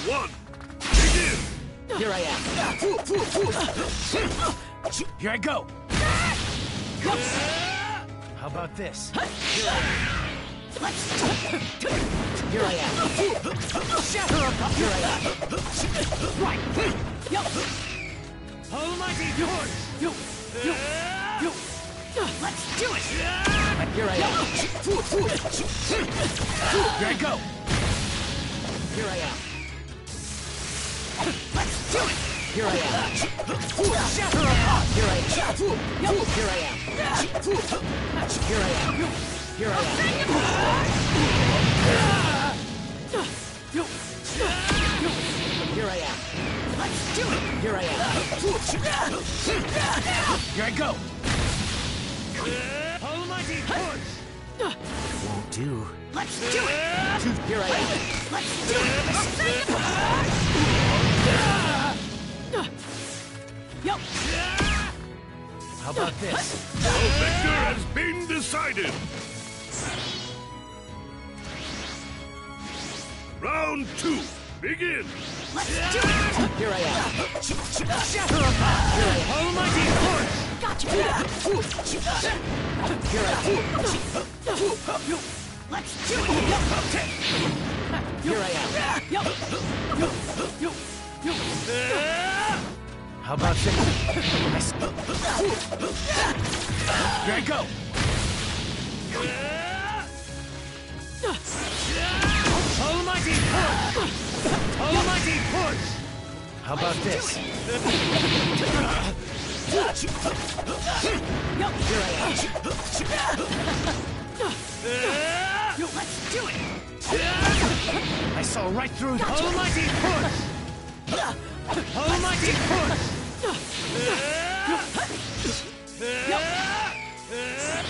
One,
begin.
Here I am. Here I go. How about this? Here I am. Here I am. Shatter up. Here I am. Right. Yup. Almighty yours. You. You. You. Let's do it. Here I am. Here I go. Here I am. Here I am. Shatter apart! Here I am. Here I am. Here I am. Here I am. Here I am. Let's do it! Here I am. Here I go! Almighty force! Won't do. Let's do it! Here I am. Let's do it! Yup. How about this?
The victor has been decided. Round two, begin.
Let's do it! Here I am. Shatter apart! Here I am. Almighty force! Gotcha! Here I am. Let's do it! Here I am. How about this? Here I go! Almighty force! Almighty force! How about this?
Here I am. Yo, let's do it.
I saw right through. Almighty push! Almighty push!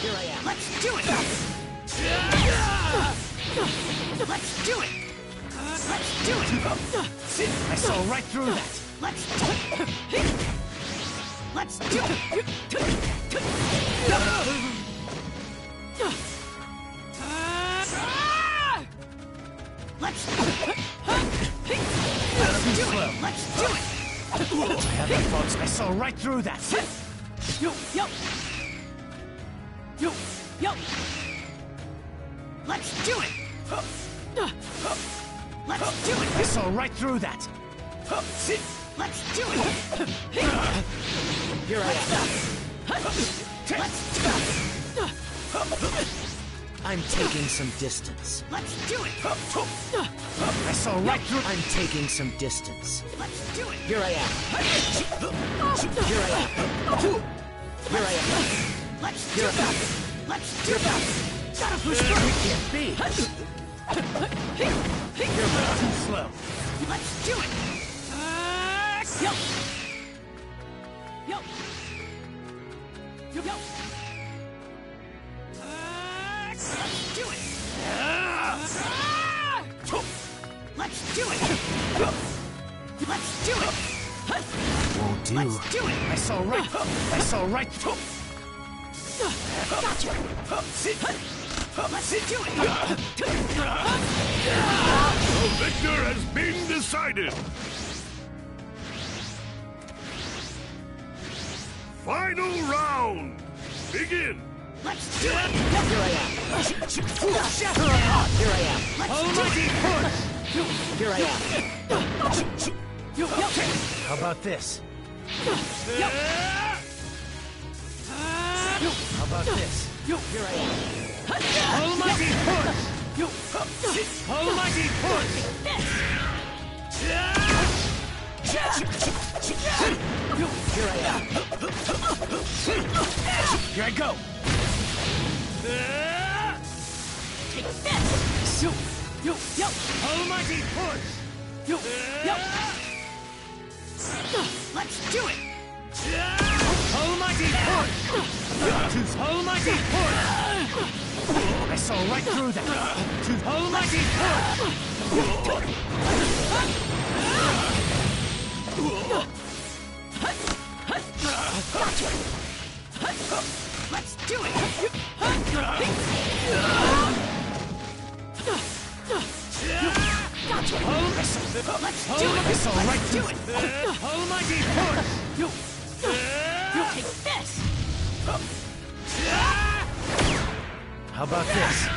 Here I am. Let's do it. Let's do it. Let's do it.
I saw right through that.
Let's do it. Let's do it. Let's. Let's do it. Let's do it.
I have it, folks. I saw right through that.
Yo, yo. Yo, yo. Let's do it. Let's do it.
I saw right through that.
Let's do it. Here I am. Let's do it.
I'm taking some distance.
Let's do it.
I saw right through.
I'm taking some distance.
Let's do it.
Here I am. Here I am. Here I am.
Let's do it. Let's do it. Gotta push uh, through.
Can't be.
Too slow.
Let's do it. Yo. Yo. Yo. Yo. Let's do it. Let's do it. Let's do it.
Won't do.
Let's do it.
I saw right. I saw right.
Gotcha. Let's do it.
The victor has been decided. Final round. Begin.
Let's do it.
Here I am. Here I am.
Almighty push!
Here I am.
Yo, yo.
How about this?
Yo.
How about this?
Here I am.
Almighty push! Almighty push!
Here I am.
Here I go!
Take this. Yo, yo, yo.
Almighty push!
Yo, yo. Let's do it.
Almighty push! Almighty push! I saw right through that. Almighty push!
Let's do it. Gotcha. Let's do it.
saw right
Let's do it.
Almighty push!
Yo, yo. Take this.
How about this?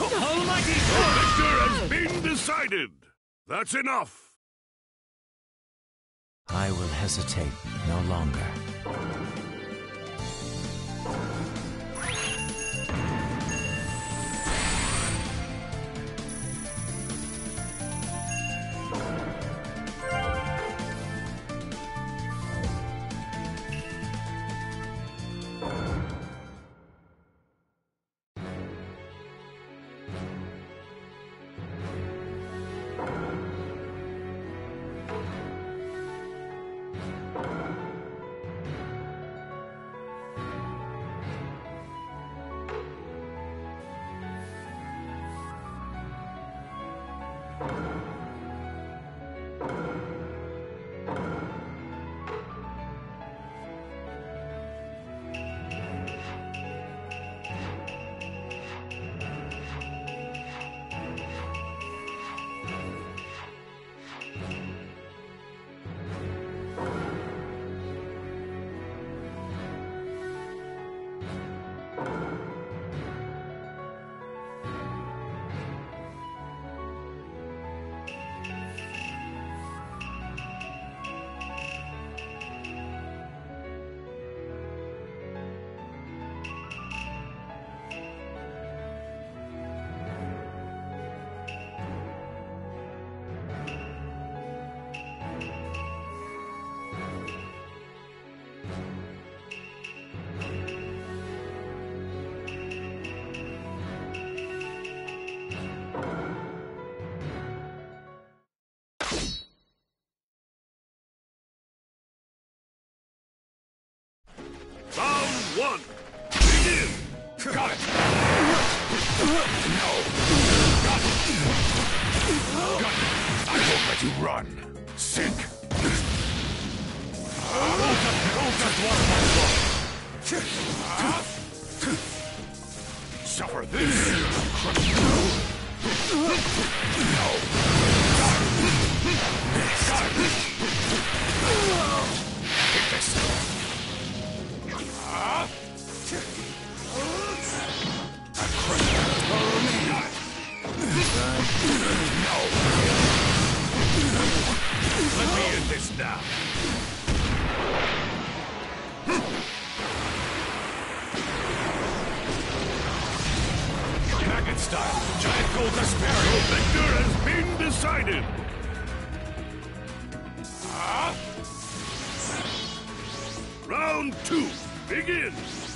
Almighty
The
push!
victor has been decided. That's enough.
I will hesitate no longer.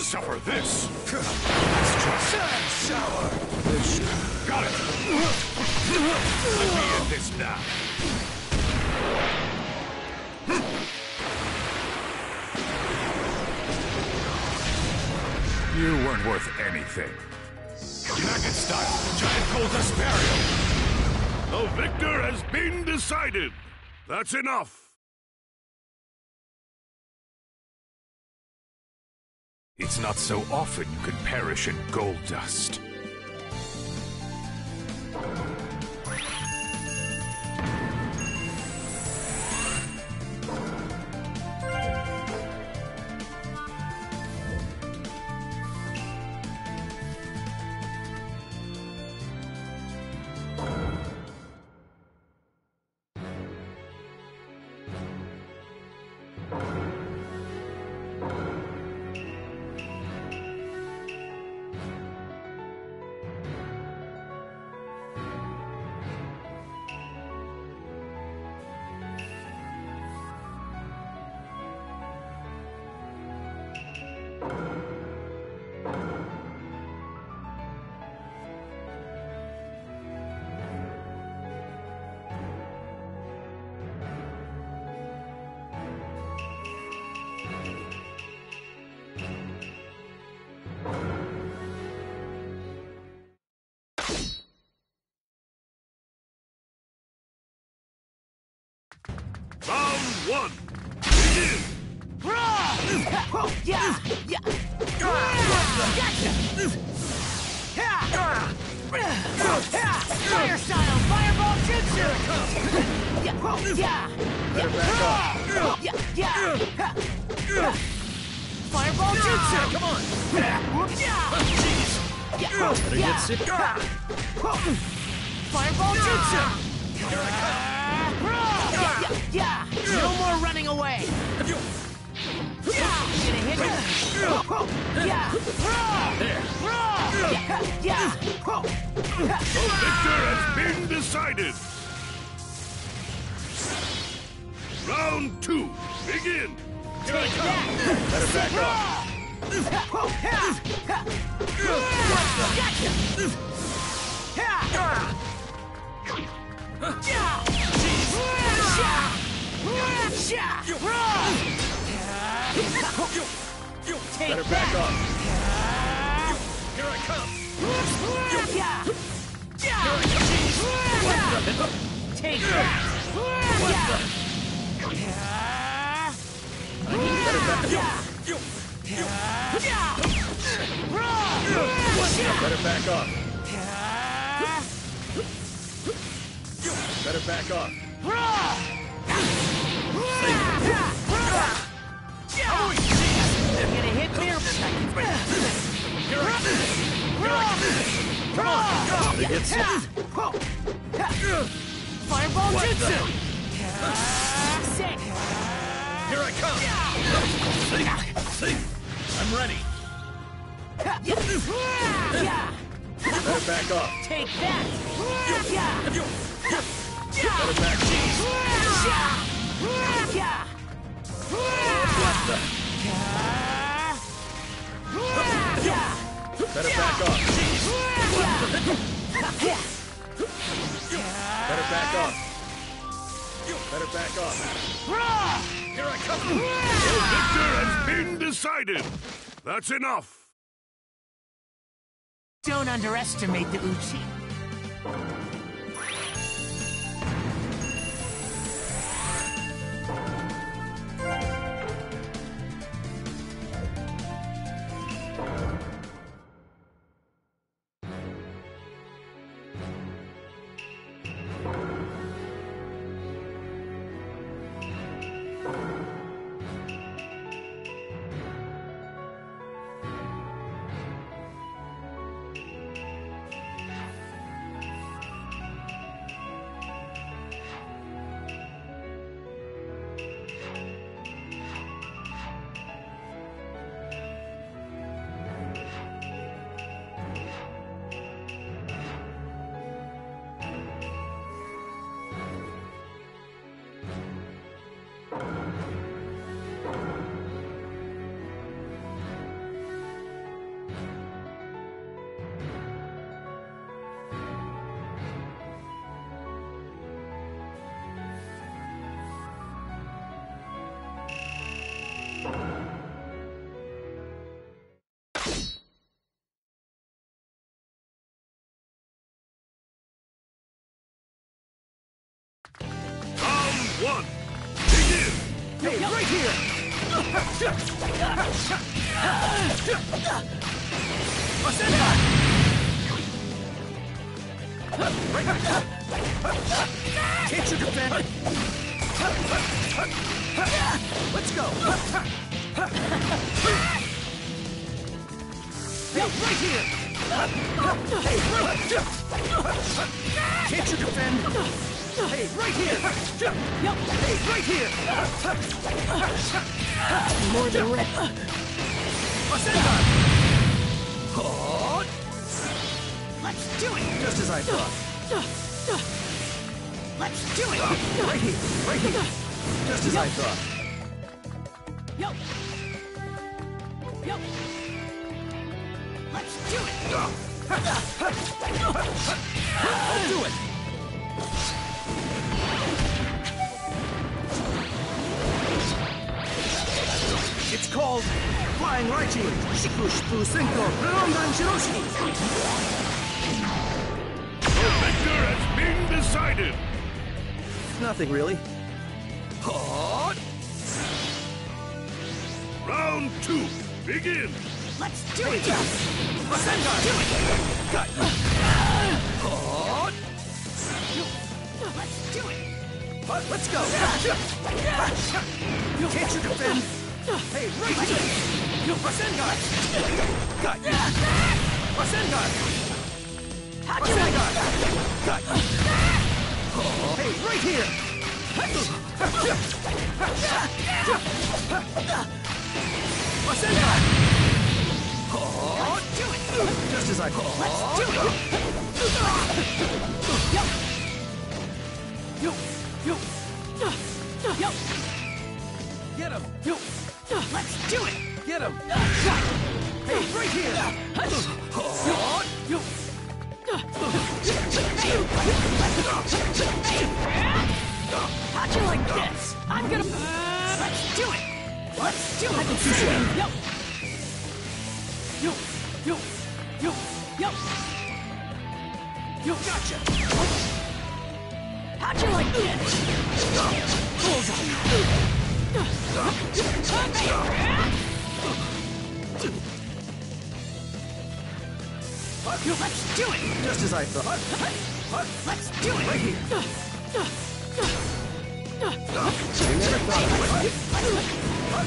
Suffer this. Shower. Got it. Let me end this now. You weren't worth anything. Magnet style, giant gold Asperio. The victor has been decided. That's enough. It's not so often you can perish in gold dust. One. Begin.
Yeah, yeah. Gotcha. Fire style, fireball jutsu. Yeah, yeah.
Better back off.
Yeah, yeah. Fireball jutsu.
Come on!
Yeah. Yeah,
Better
yeah.
get sick.
Fireball jutsu. Yeah, yeah, yeah. No more running away. Yeah.
The victor has been decided. Round two. Begin.
Take that.
Better back off.
Take
Better back off.
Here I come!
Take that.
Better back off. Better back off.
You're gonna hit Fireball jutsu!
Here I come! See? See? I'm ready. Better back off.
Take that!
Better back the... Better back off. Better back off. Better back off. Here I come.
The victor has been decided. That's enough.
Don't underestimate the Uchi.
Can't you defend? Let's go! Hey, right here! Hey, right Can't you defend? Hey, right here! Hey, right here!
More than ready.
Rasengan!
Let's do it!
Just as I thought.
Let's do it!
Right here, right here. Just as I thought.
Yo! Yo!
Let's do it!
I'll do it! It's called Flying Raichi Shikushiku Senko Rondan Shiroshi!
Decided.
Nothing really. Hot!
Round two. Begin.
Let's do it!
Rasengan! Got you! Hot!
Let's do it!
Hot, let's go! Can't you defend? Hey, right here! Rasengan! Got you! Rasengan! Rasengan! Got you! Hey, right here! Rasengan!
Let's do it!
Just as I thought.
Let's do it!
Yo! Yo! Yo!
Get him!
Let's do it!
Get him! Hey, right here!
Yo! How'd you like this? I'm gonna...
Let's do it! Let's do it!
Yo! Yo! Yo! Yo! Yo! Yo!
Gotcha!
How'd you like this?
Let's do it!
Just as I thought.
Let's do it!
Right here!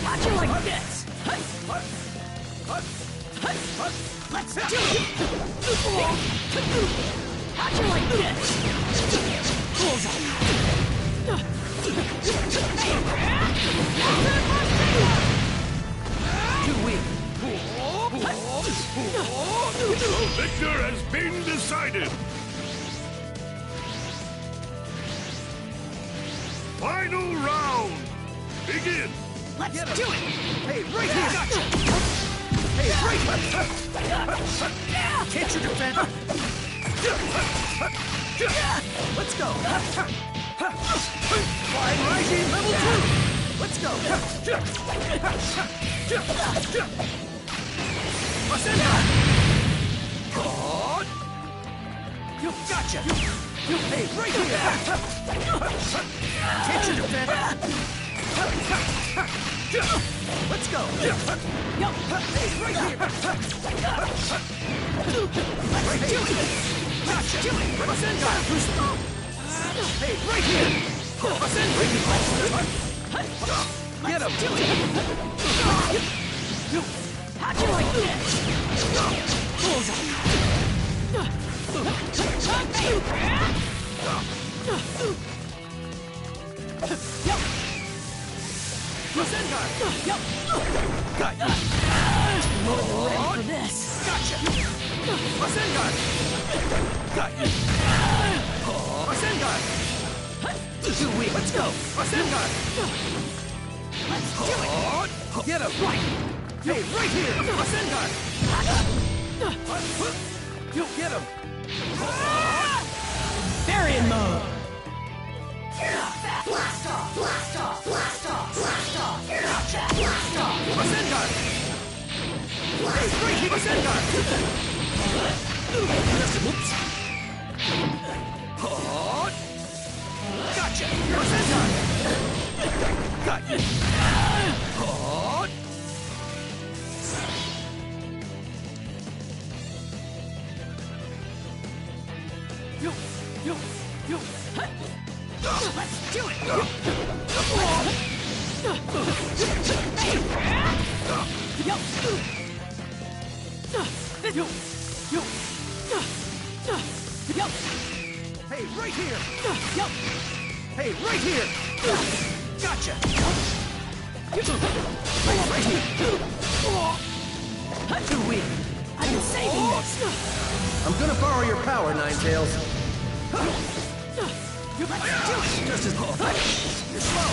How'd you like this? Let's do it! How'd you like this? Bullseye! Too weak.
The victor has been decided. Final round. Begin.
Let's do it!
Hey, right here! Hey, right Can't you defend? Let's go! Flying Rising level two! Let's go! You gotcha! You hey, right here! Can't you defend? Let's go! Hey, right here! Right here! Gotcha! Ascenda! Hey, right here! Ascenda! Get him!
How'd you like this?
Got you!
Ready for this?
Gotcha! Ascenda! Got you! Ascenda! Too weak. Let's go! Ascenda!
Let's do it!
Get him! Right! Hey, right here! Ascenda! You get him!
Baryon mode!
Ascenda! Hey, right here! Ascenda! Whoops! Hot! Gotcha! Ascenda! Got you! You, you, you!
Let's do it!
You, you! Hey, right here! Hey, right here! Gotcha! Right here! Too weak.
I'm saving this!
I'm gonna borrow your power, Ninetails.
You let's do it!
Just as You're slow.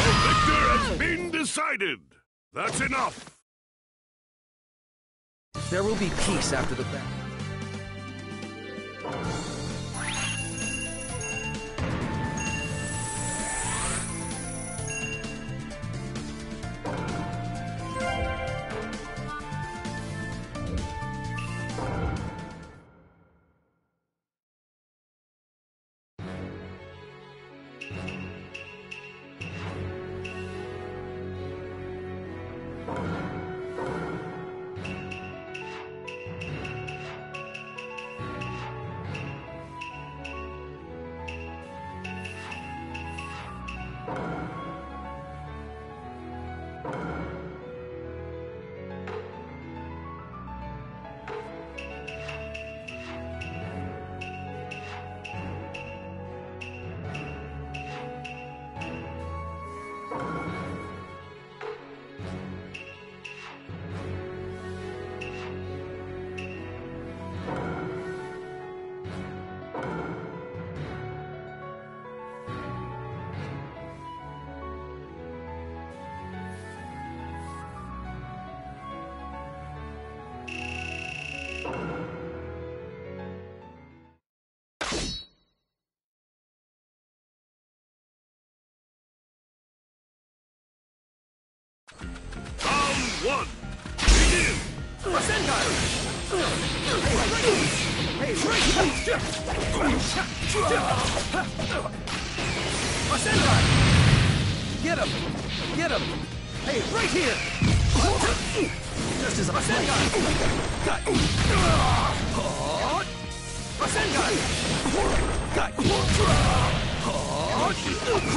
The victor has been decided. That's enough.
There will be peace after the battle.
Round
Get him! Get him! Hey, right here! Just as! Got! Rasengan!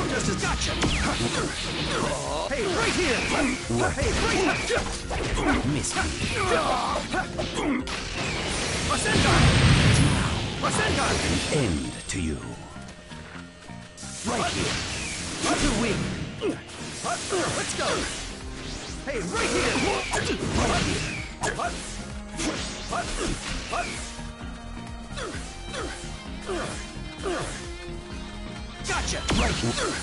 Just as gotcha. Hey, right here. Hey, right here.
Miss.
Rasengan. Rasengan.
End to you. Right here.
Too weak. Let's go. Hey, right here.
Right here.
Gotcha.
Right here.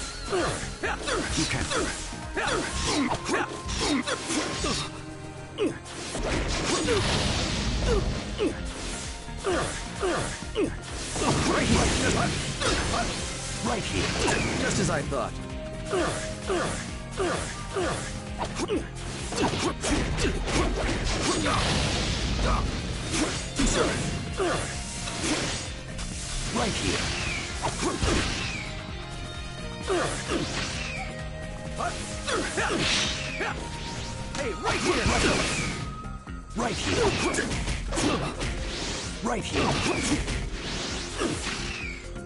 You can't.
Right here.
Right here.
Just as I thought.
Right here.
Hey, right here.
Right here. Right here.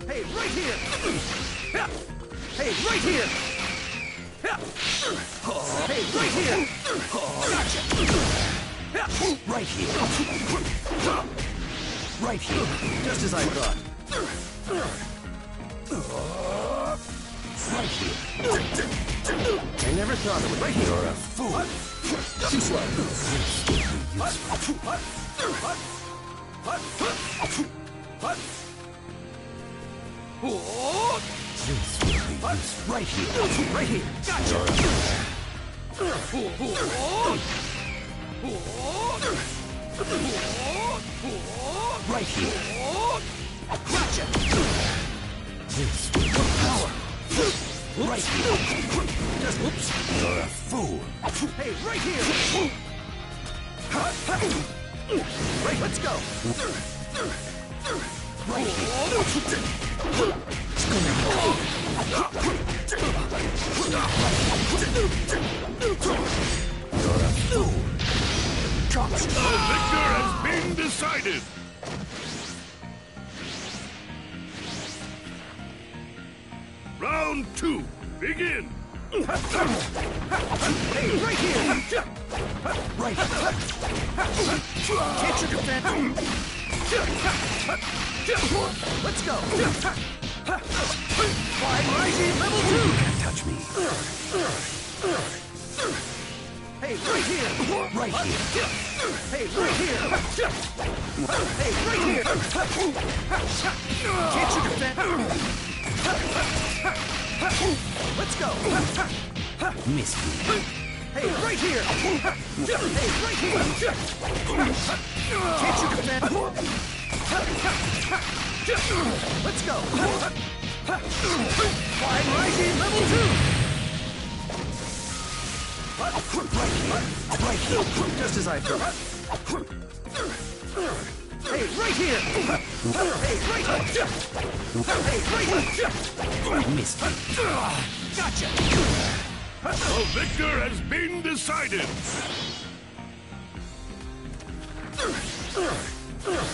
Hey, right here. Hey, right here. Hey, right here. Gotcha.
Right here. Right here.
Just as I thought.
Right here.
I never thought it would. Right here.
You're a fool.
Too slow.
This will be useful. Right here.
Right here. Gotcha.
Right here.
Gotcha.
This will be power. Right here.
Just whoops.
You're a fool.
Hey, right here. Right, let's go.
Right here.
The victor has been decided. Round two, begin.
Hey, right here.
Right here.
Can't you defend? Let's go. Flying Rising level two.
You Can't touch me.
Hey, right here.
Right here.
Hey, right here. Hey, right here. Can't you defend? Let's go.
Miss me.
Hey, right here. Hey, right here. Can't you defend? Let's go. Flying Rising level two.
Right here.
Just as I thought. Hey, right here! Hey, right here! Hey, right here!
Miss me.
Gotcha!
The victor has been decided.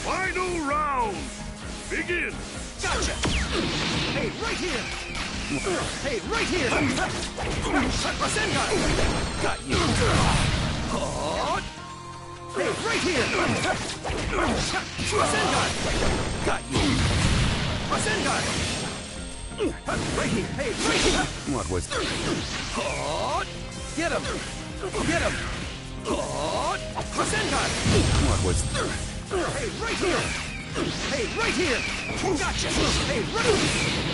Final round, begin.
Gotcha! Hey, right here! Hey, right here! Rasengan! Got you! Hey, right here! Rasengan! Got you! Rasengan! Right here! Hey, right here!
What was that?
Get him! Get him! Rasengan!
What was that?
Hey, right here! Hey, right here! Gotcha! Hey, right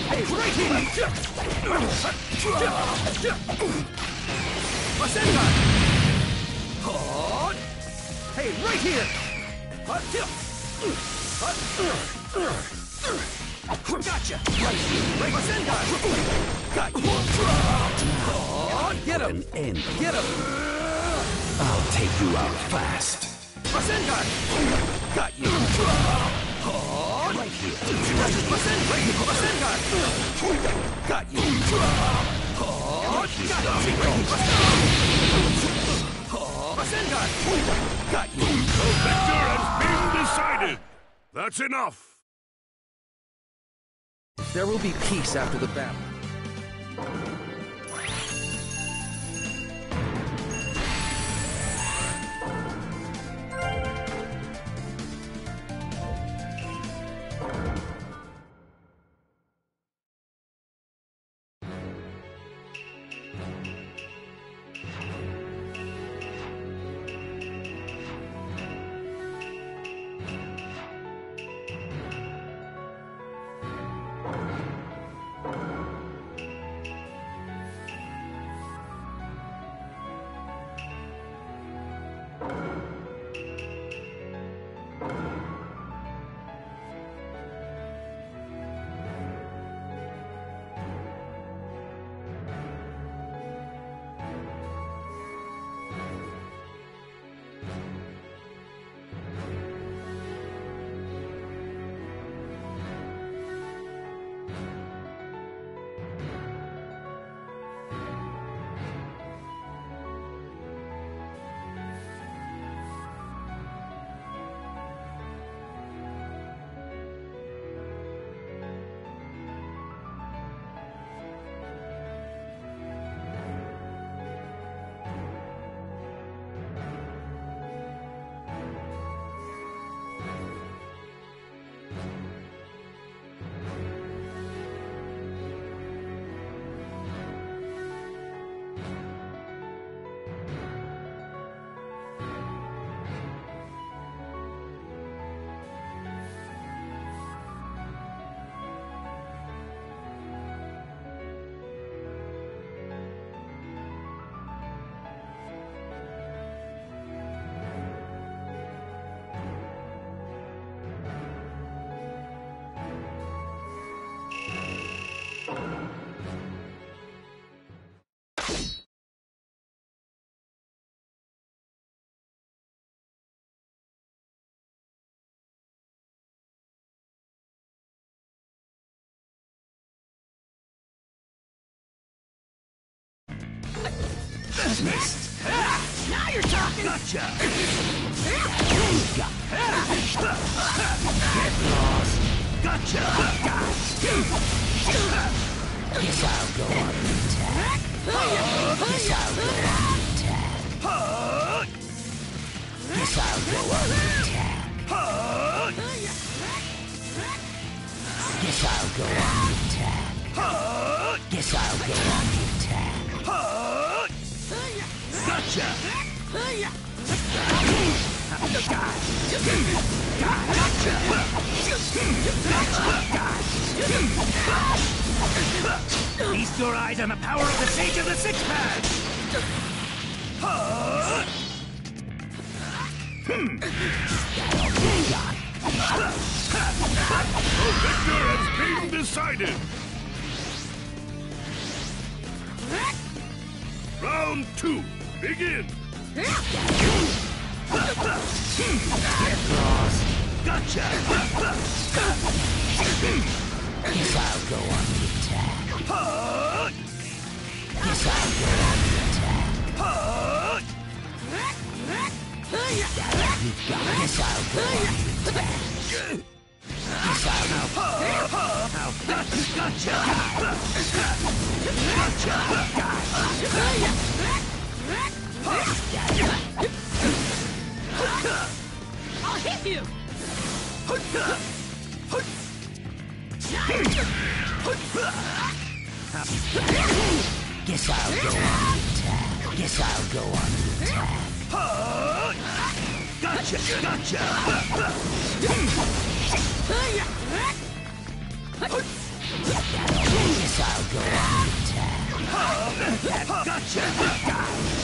Hey, right here! Rasengan! Hey, right here! Gotcha! Right here! Right, Rasengan! Got you! Get him!
an end?
Get him!
I'll take you out fast.
Rasengan! Got you!
Right here.
Rasengan! Rasengan! Got you! Got you! Rasengan! Got you!
The victor has been decided. That's enough.
There will be peace after the battle.
You're talking!
Gotcha. Gotcha. Guess I'll go on the attack. Guess I'll go on the attack. Guess I'll go on the attack. Guess I'll go on the attack. Guess I'll go on the attack. Gotcha. Feast your eyes on the power of the Sage of the Six Paths!
The hmm. victor has been decided. Round two, begin.
Gotcha! Guess I'll go on the attack. Guess I'll go on the attack. Guess I'll go on the attack. Guess I'll go on the attack. Gotcha! Gotcha!
I'll hit you!
Guess I'll go on the attack. Guess I'll go on the attack. Gotcha! Gotcha! Guess I'll go on the attack. Gotcha!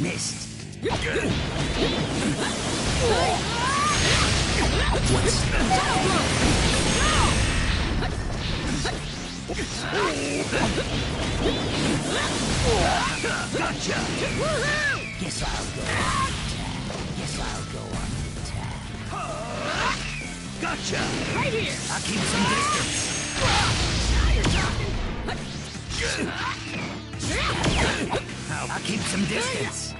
Missed. Gotcha! Guess I'll go on. Guess I'll go on attack. Gotcha!
Right here!
I'll keep some distance.
Now you're talking!
I'll, I'll keep some distance.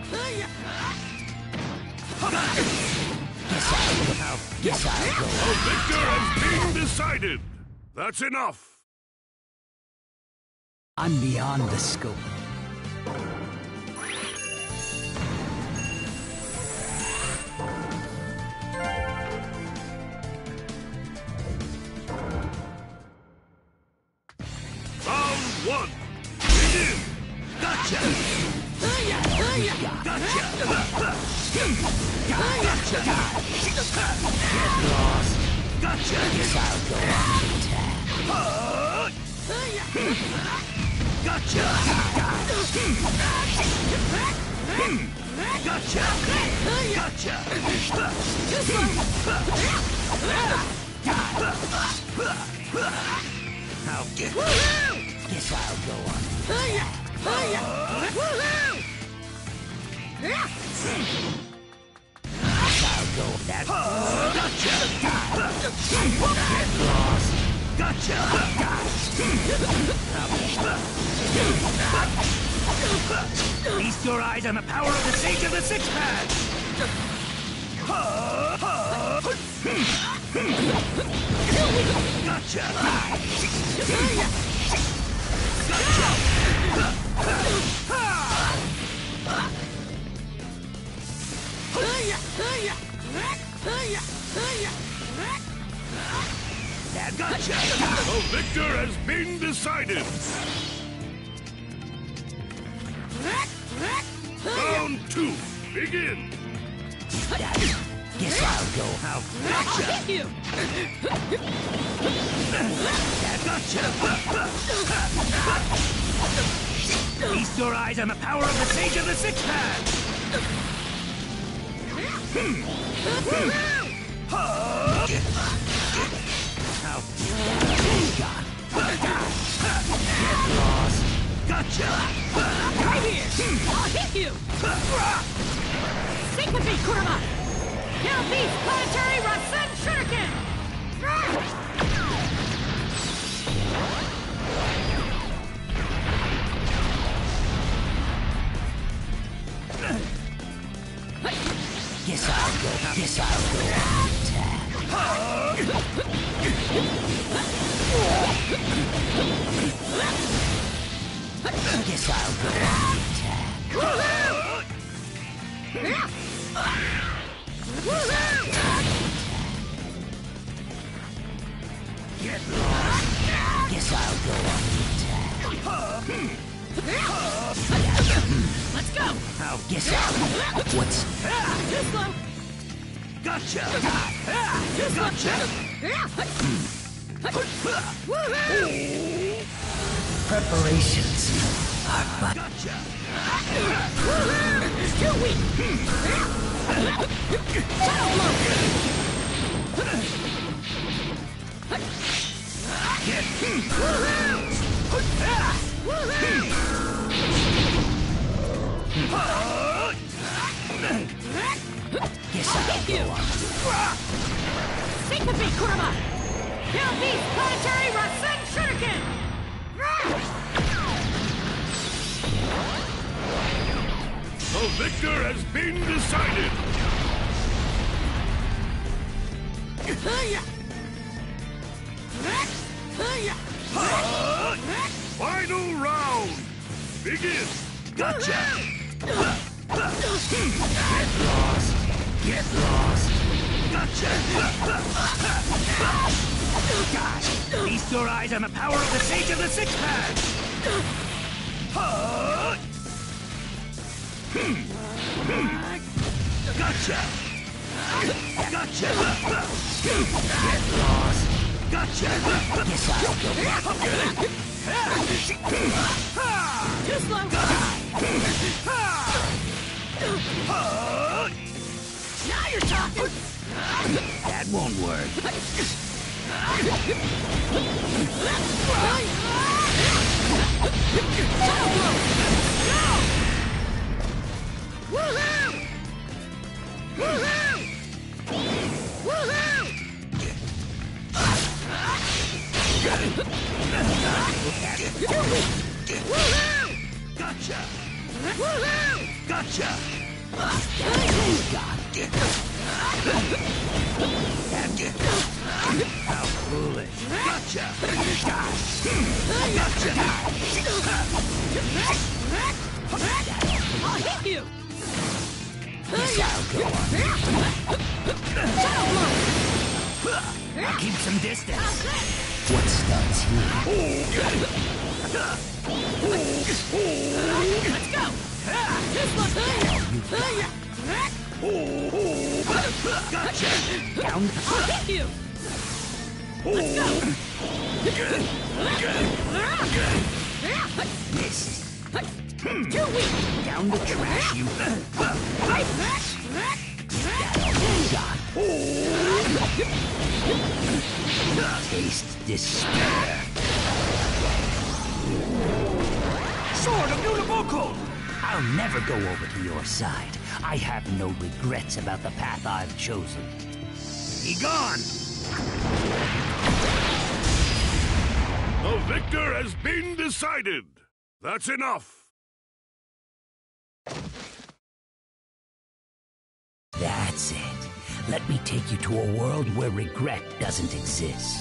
Guess I'll go. I'll, guess
The victor has been decided. That's enough.
I'm beyond the scope. Gotcha! Gotcha! Get lost. Gotcha! I Guess I'll go on attack. Gotcha! Gotcha! Gotcha! I'll get. Guess I'll go on. I'll Feast your eyes on the power of the Sage of the Six Paths! Gotcha! Gotcha!
The victor has been decided. Round two. Begin.
Guess I'll go. I'll gotcha!
Hit you!
Gotcha! Feast your eyes on the power of the Sage of the Six Paths! Gotcha!
Right here! I'll hit you! Syncopy, Kurama! Kill Beast Planetary
side. I have no regrets about the path I've chosen.
Be gone! The victor has been decided! That's enough!
That's it. Let me take you to a world where regret doesn't exist.